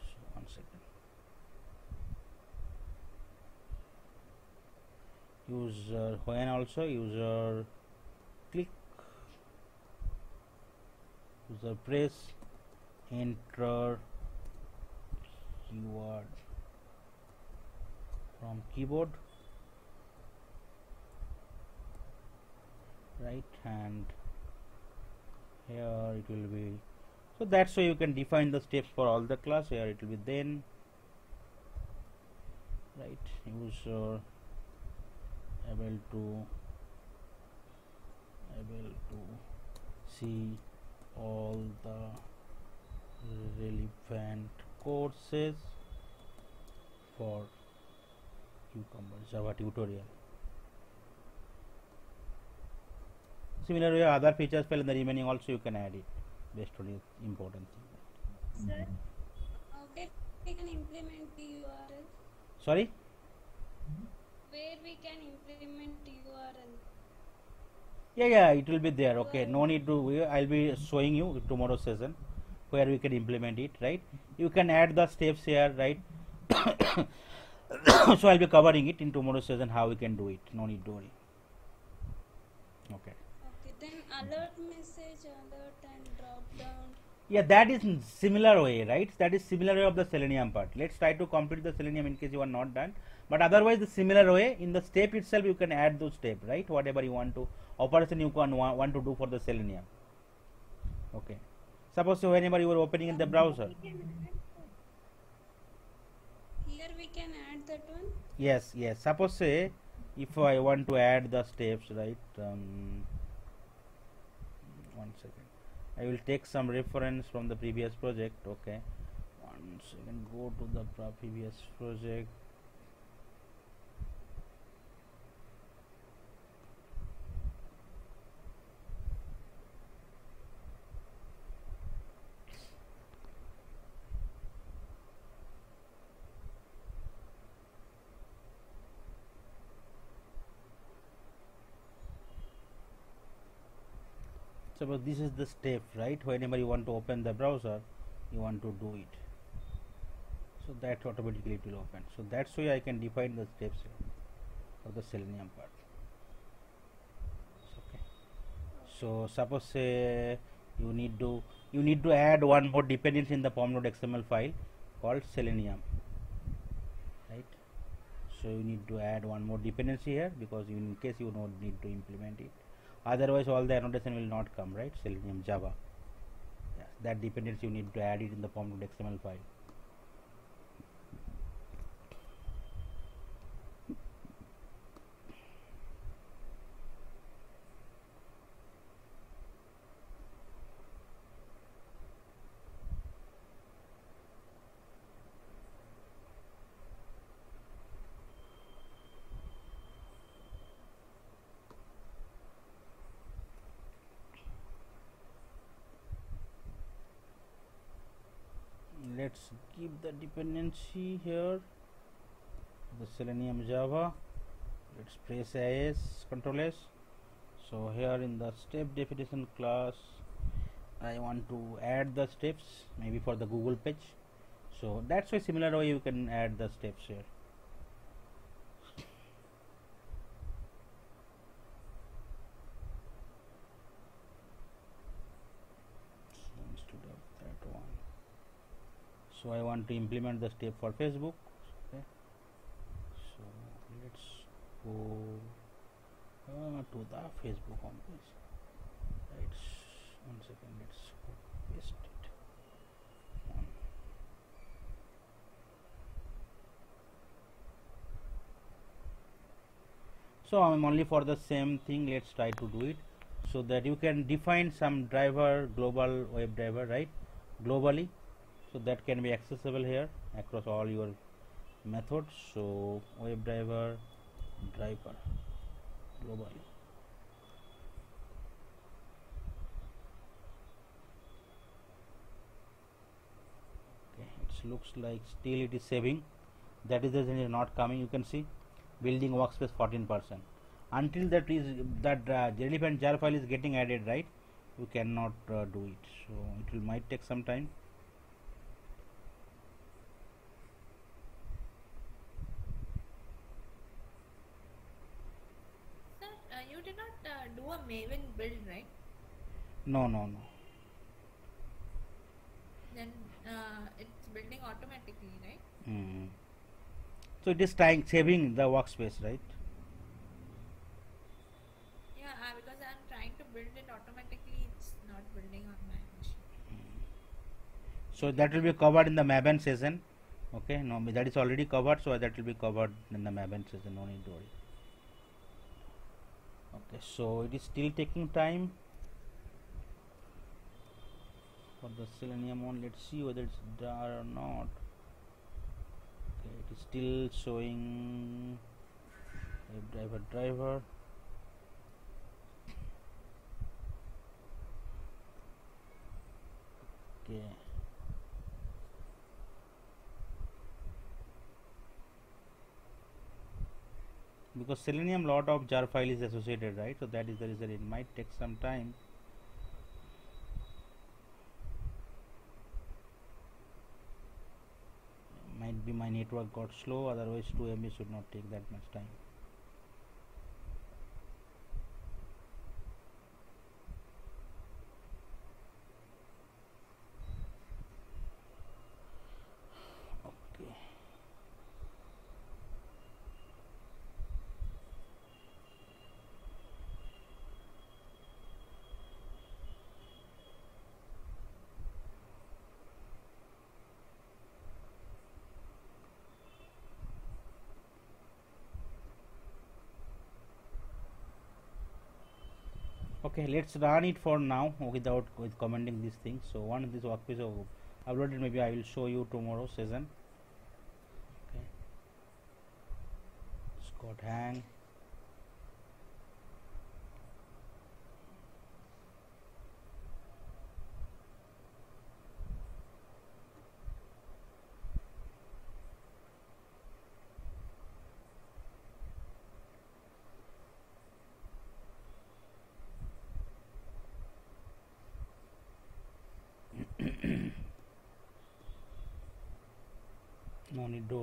So one second. User when also user click user press enter keyword from keyboard right hand here it will be. So that's why you can define the steps for all the class. Here it will be then right user able to able to see all the relevant courses for cucumber java tutorial similar way other features file and the remaining also you can add it based on its important thing Sir, uh, where we can implement the URL? sorry hmm? Where we can implement URL? Yeah yeah it will be there. Okay no need to i'll be showing you tomorrow session where we can implement it right? You can add the steps here right? [COUGHS] So i'll be covering it in tomorrow session how we can do it. No need to worry. Okay. Okay, then alert message, alert and drop down. yeah that is similar way right? That is similar way of the selenium part. Let's try to complete the selenium in case you are not done. But otherwise the similar way in the step itself you can add those step right? Whatever you want to operation you can wa- want to do for the selenium. Okay. Suppose whenever you are opening in the browser. We can add that. Here we can add that one. yes yes. Suppose say if i want to add the steps right um, one second. I will take some reference from the previous project. Okay. One second. Go to the previous project suppose this is the step right? Whenever you want to open the browser you want to do it. So that automatically it will open. So that's why I can define the steps for the selenium part. Okay. So suppose say you need to you need to add one more dependency in the pom.xml file called selenium right? So you need to add one more dependency here because in case you don't need to implement it otherwise all the annotation will not come right? Selenium java. Yes, that dependency you need to add it in the pom.xml file let's keep the dependency here. The selenium java let's press as control s. So here in the step definition class I want to add the steps maybe for the Google page. So that's why similar way you can add the steps here so instead of that one so I want to implement the step for Facebook. Okay. So let's go uh, to the Facebook homepage right one second let's paste it. So I'm only for the same thing. Let's try to do it so that you can define some driver global web driver right? Globally so that can be accessible here across all your methods. So web driver driver globally okay it looks like still it is saving. That is the reason is not coming. You can see building workspace 14 percent. Until that is that uh, relevant jar file is getting added right? You cannot uh, do it. So it will might take some time Sir, uh, you did not uh, do a Maven build, right? No no no Then uh, it's building automatically, right? Hmm. So it is trying saving the workspace, right? Yeah, uh, because I'm trying to build it automatically, it's not building on my machine. So that will be covered in the Maven session. Okay, no, that is already covered, so that will be covered in the Maven session. No need to worry. Okay, so it is still taking time for the Selenium one. Let's see whether it's there or not. Okay, it is still showing driver driver. Okay. because selenium lot of jar file is associated right so that is the reason it might take some time might be my network got slow otherwise 2 MB should not take that much time okay okay let's run it for now without with commenting these things. So once this workspace is uploaded maybe i will show you tomorrow session okay. It's hang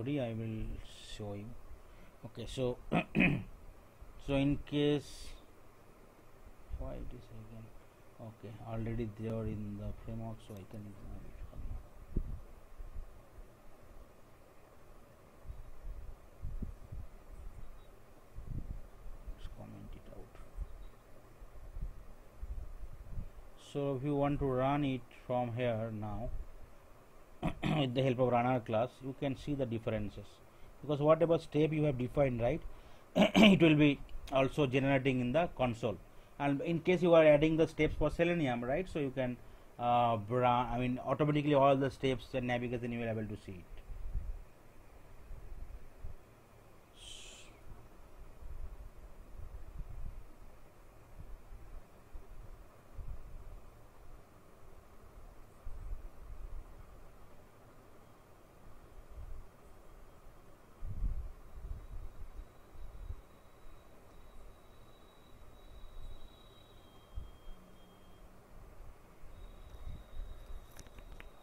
I will show you okay so [CLEARS THROAT] so in case why it is again? Okay already there in the framework so I can ignore it. For now let's comment it out. So if you want to run it from here now [CLEARS THROAT] with the help of runner class you can see the differences. Because whatever step you have defined right [CLEARS THROAT] it will be also generating in the console. And in case you are adding the steps for selenium right so you can uh, i mean automatically all the steps and navigation you will able to see it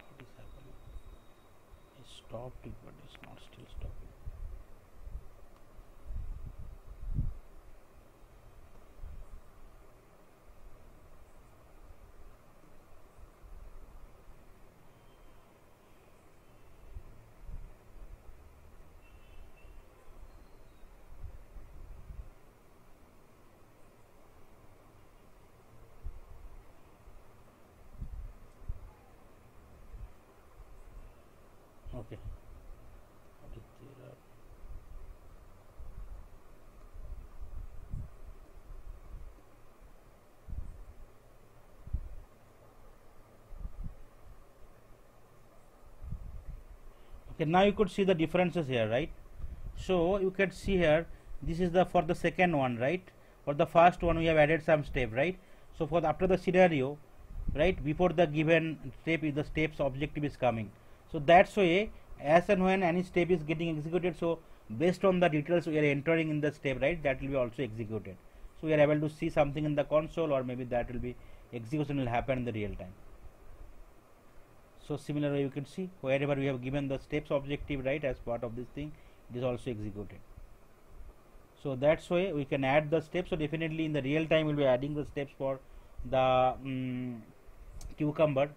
what is happening I stopped it but it's not still stopping okay what is there okay now you could see the differences here right? So you can see here this is the for the second one right? For the first one we have added some step right? So for the, after the scenario right before the given step is the steps objective is coming. So that's why as and when any step is getting executed so based on the details we are entering in the step right? That will be also executed. So we are able to see something in the console or maybe that will be execution will happen in the real time so similarly you can see. Wherever we have given the steps objective right as part of this thing it is also executed. So that's why we can add the steps. So definitely in the real time we'll be adding the steps for the um, cucumber.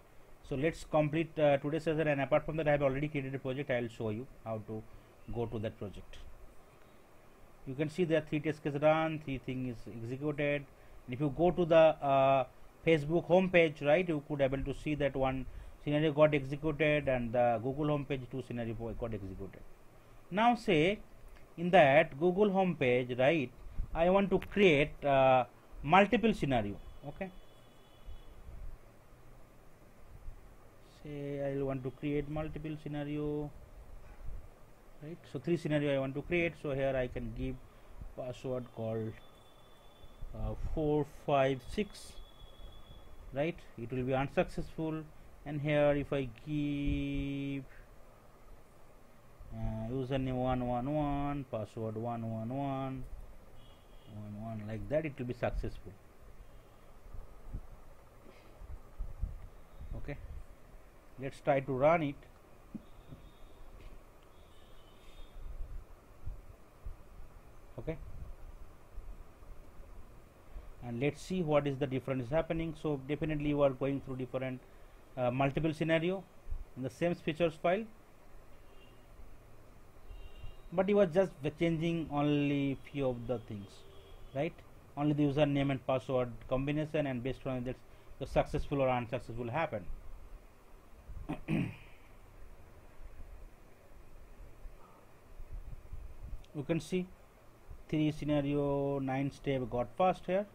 So let's complete uh, today's session. And apart from that i have already created a project. I will show you how to go to that project. You can see there are three test cases run three things executed. And if you go to the uh, facebook homepage right you could able to see that one scenario got executed and the google home page two scenario got executed. Now say in that google home page right i want to create uh, multiple scenario okay? Say I want to create multiple scenario right? So three scenario I want to create. So here I can give password called uh, 456 right? It will be unsuccessful and here if I give uh, username 111 password 111 11 like that it will be successful. Okay? Let's try to run it. Okay? And let's see what is the difference happening. So definitely you are going through different uh, multiple scenario in the same features file. But you are just changing only few of the things right? Only the username and password combination and based on that the successful or unsuccessful happen [COUGHS] you can see three scenario nine step got passed here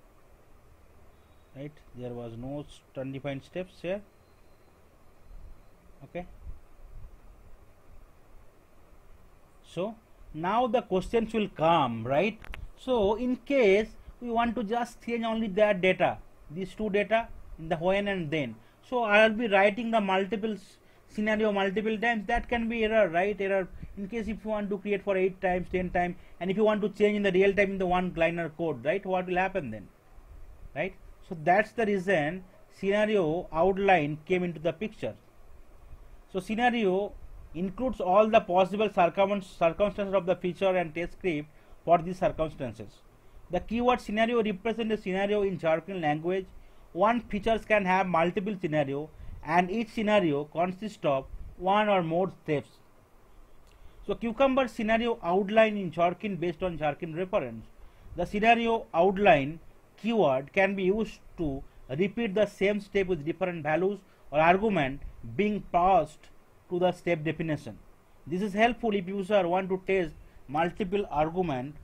right? There was no undefined steps here okay? So now the questions will come right? So in case we want to just change only that data these two data in the when and then. So i'll be writing the multiple scenario multiple times. That can be error right? Error. In case if you want to create for 8 times 10 times and if you want to change in the real time in the one liner code right? What will happen then? Right? So that's the reason scenario outline came into the picture so scenario includes all the possible circumstances of the feature and test script for these circumstances. The keyword scenario represents a scenario in Gherkin language. One features can have multiple scenario and each scenario consists of one or more steps. So Cucumber scenario outline in Gherkin based on Gherkin reference. The scenario outline keyword can be used to repeat the same step with different values or argument being passed to the step definition. This is helpful if user want to test multiple argument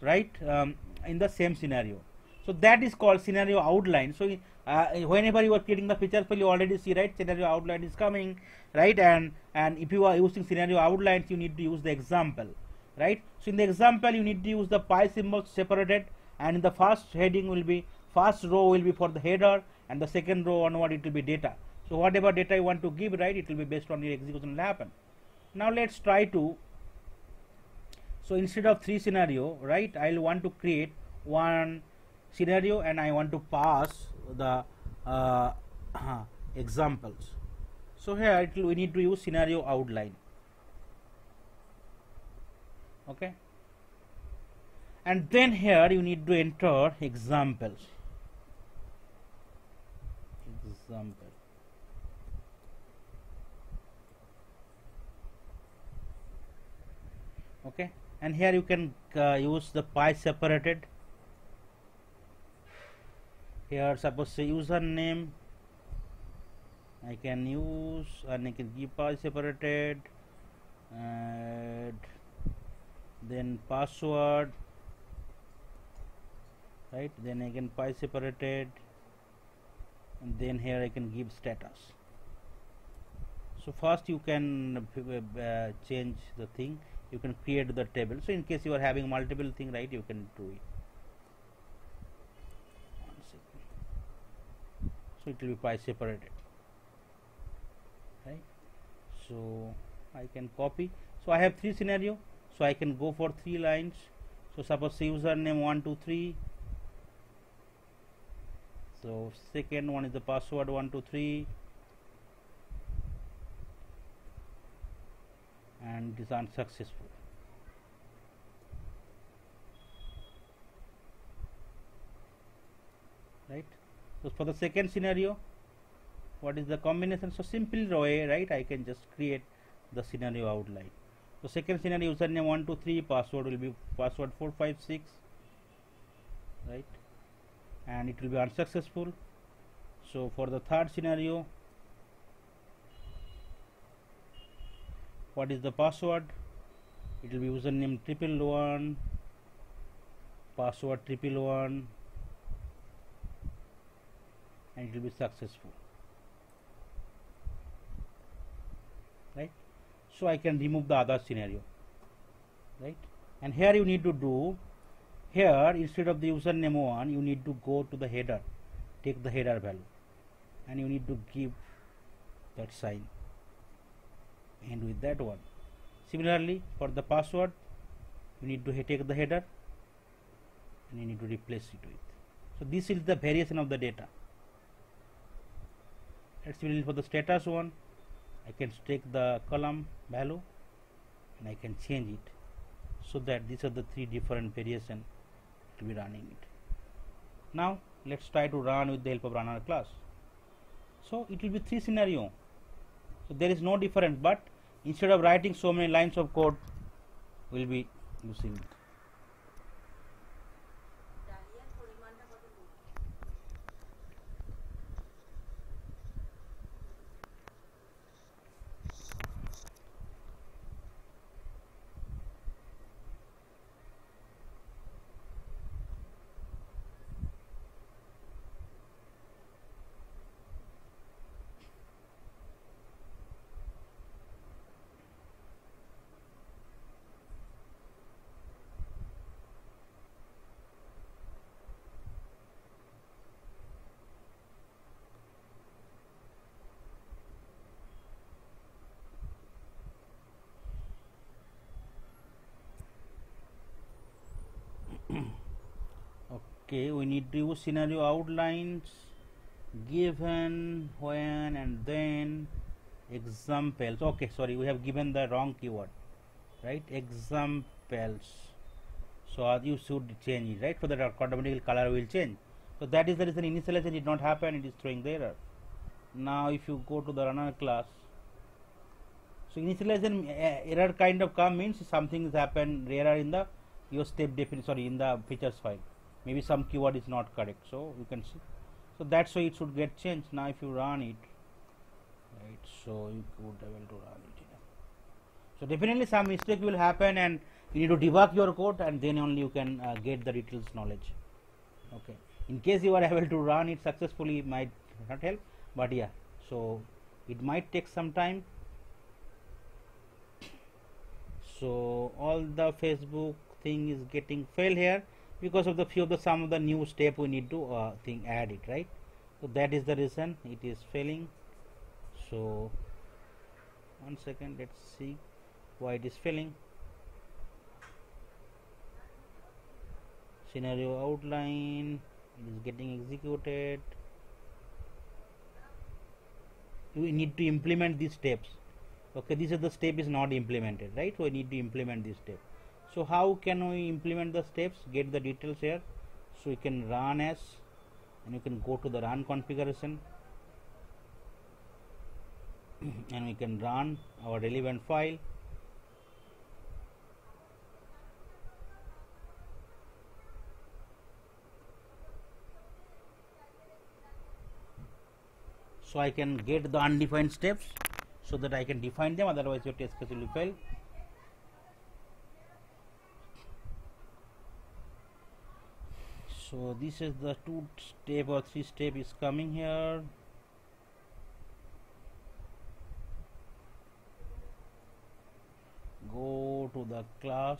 right um, in the same scenario. So that is called scenario outline. So uh, whenever you are creating the feature file, you already see right scenario outline is coming right and and if you are using scenario outlines, you need to use the example right. So in the example, you need to use the pi symbol separated and in the first heading will be first row will be for the header and the second row onward it will be data. So whatever data you want to give right, it will be based on your execution will happen. Now let's try to so instead of three scenario right i'll want to create one scenario and i want to pass the uh, [CLEARS THROAT] examples. So here will, we need to use scenario outline. Okay? And then here you need to enter examples. Example okay? And here you can uh, use the pi separated. Here suppose say username. I can use and I can give pi separated. And then password. Right? Then I can pi separated. And then here I can give status. So first you can uh, change the thing you can create the table. So in case you are having multiple thing right you can do it. So it will be by separated. Right? So I can copy. So I have three scenario. So I can go for three lines. So suppose username 123 so second one is the password 123 and is unsuccessful. Right? So for the second scenario what is the combination? So simple way right? I can just create the scenario outline. So second scenario username 123 password will be password 456 right? And it will be unsuccessful. So for the third scenario what is the password? It will be username triple one password triple one and it will be successful. Right? So I can remove the other scenario. Right? And here you need to do here instead of the username one you need to go to the header. Take the header value. And you need to give that sign and with that one similarly for the password you need to take the header and you need to replace it with. So this is the variation of the data. Let's see for the status one I can take the column value and I can change it so that these are the three different variation to be running it. Now let's try to run with the help of runner class. So it will be three scenario so there is no difference but instead of writing so many lines of code we'll be using it use scenario outlines given when and then examples. Okay sorry we have given the wrong keyword right? Examples. So uh, you should change it right? So that automatically color will change. So that is the reason initialization did not happen it is throwing the error. Now if you go to the runner class so initialization uh, error kind of come means something has happened error in the your step definition sorry in the features file maybe some keyword is not correct. So you can see. So that's why it should get changed. Now if you run it right so you would able to run it so definitely some mistake will happen and you need to debug your code and then only you can uh, get the details knowledge. Okay. In case you are [LAUGHS] able to run it successfully it might not help but yeah. So it might take some time. So all the facebook thing is getting fail here because of the few of the some of the new step we need to uh, thing add it right? So that is the reason it is failing. So one second let's see why it is failing. Scenario outline it is getting executed. We need to implement these steps. Okay this is the step is not implemented right? So we need to implement this step so how can we implement the steps? Get the details here. So we can run as and you can go to the run configuration. [CLEARS THROAT] And we can run our relevant file. So I can get the undefined steps so that I can define them. Otherwise your test case will fail so this is the two step or three step is coming here. Go to the class.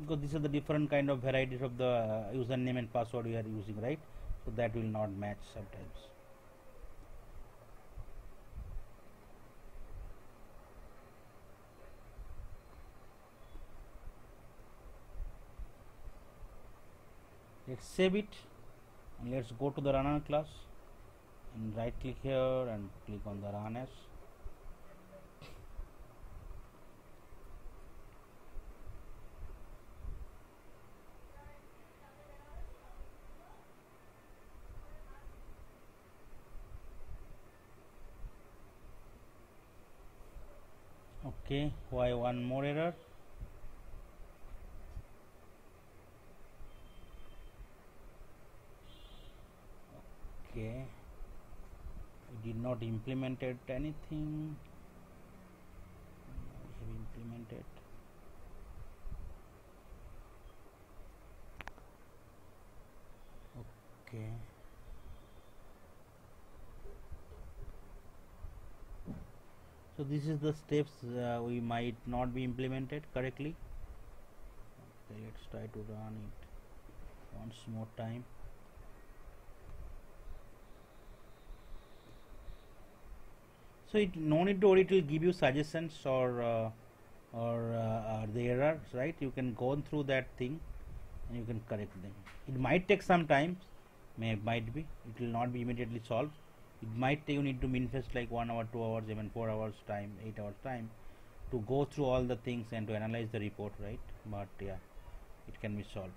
Because these are the different kind of varieties of the username and password we are using right? So that will not match sometimes let's save it and let's go to the runner class and right click here and click on the run as okay why one more error okay. We did not implemented anything. We have implemented. Okay. So this is the steps uh, we might not be implemented correctly. Okay let's try to run it once more time so it no need to worry it will give you suggestions or uh, or, uh, or the errors right? You can go through that thing and you can correct them. It might take some time may might be. It will not be immediately solved. It might take you need to invest like one hour two hours even four hours time eight hours time to go through all the things and to analyze the report right? But yeah it can be solved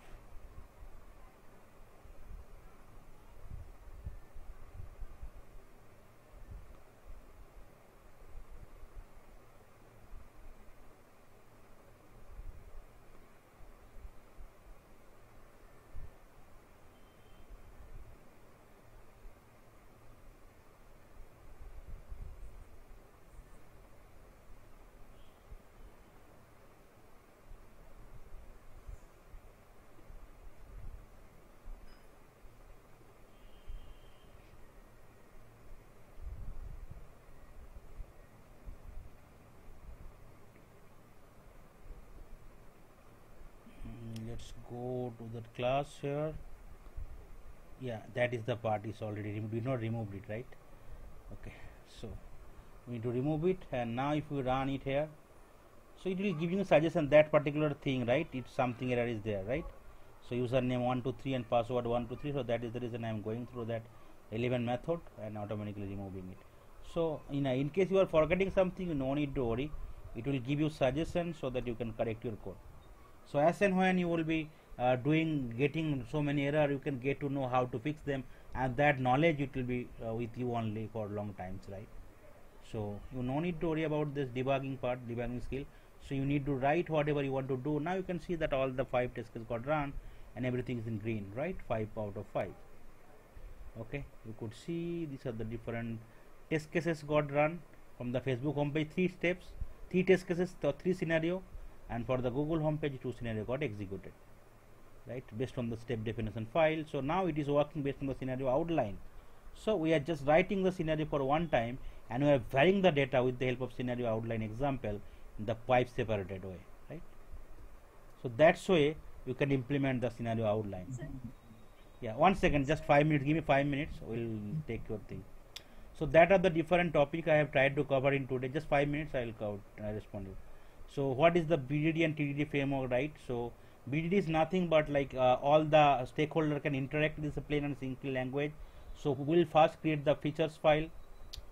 Mm, let's go to the class here. Yeah that is the part is already removed we not removed it right? Okay so we need to remove it and now if we run it here so it will give you suggestion that particular thing right? It's something error is there right? So username 123 and password 123 so that is the reason i am going through that 11 method and automatically removing it. So in, a, in case you are forgetting something no need to worry. It will give you suggestions so that you can correct your code. So as and when you will be uh, doing getting so many error you can get to know how to fix them. And that knowledge it will be uh, with you only for long times right? So you no need to worry about this debugging part debugging skill. So you need to write whatever you want to do. Now you can see that all the five test cases got run and everything is in green right? 5 out of 5 okay? You could see these are the different test cases got run from the facebook homepage. Three steps. Three test cases the three scenario. And for the google homepage two scenario got executed right based on the step definition file. So now it is working based on the scenario outline. So we are just writing the scenario for one time and we are varying the data with the help of scenario outline example in the pipe separated way right? So that's way you can implement the scenario outline. Yeah one second just five minutes give me five minutes we'll take your thing. So that are the different topic i have tried to cover in today. Just five minutes i'll cover uh, respond you so what is the bdd and tdd framework right? So bdd is nothing but like uh, all the stakeholder can interact with the plain and simple language. So we'll first create the features file.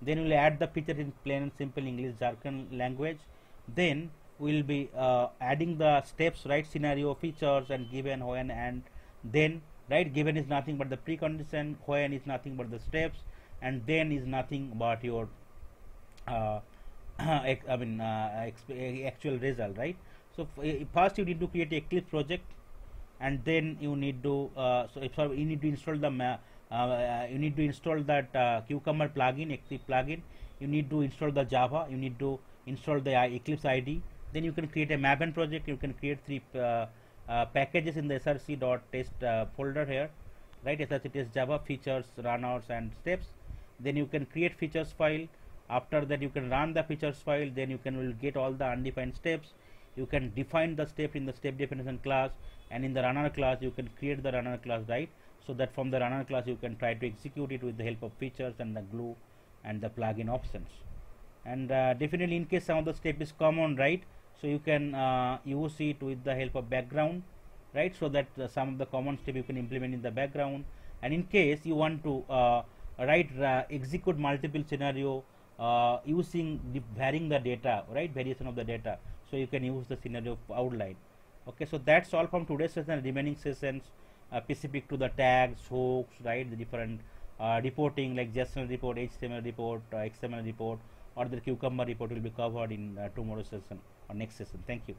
Then we'll add the feature in plain and simple english Gherkin language. Then we'll be uh, adding the steps right scenario features and given when and then right? Given is nothing but the precondition. When is nothing but the steps. And then is nothing but your uh, [COUGHS] I mean uh, actual result right so eh, first you need to create a eclipse project and then you need to uh, so you need to install the uh, uh, you need to install that uh, cucumber plugin eclipse plugin. You need to install the java. You need to install the uh, eclipse id then you can create a maven project. You can create three uh, packages in the src.test folder here. Right? Src test java features runners and steps. Then you can create features file. After that you can run the features file. Then you can will get all the undefined steps you can define the step in the step definition class and in the runner class you can create the runner class right? So that from the runner class you can try to execute it with the help of features and the glue and the plugin options. And uh, definitely in case some of the step is common right? So you can uh, use it with the help of background right? So that uh, some of the common step you can implement in the background. And in case you want to uh, write uh, execute multiple scenario uh, using varying the data right? Variation of the data so you can use the scenario outline. Okay so that's all from today's session. Remaining sessions uh, specific to the tags hooks right the different uh, reporting like JSON report HTML report uh, XML report or the cucumber report will be covered in uh, tomorrow's session or next session. Thank you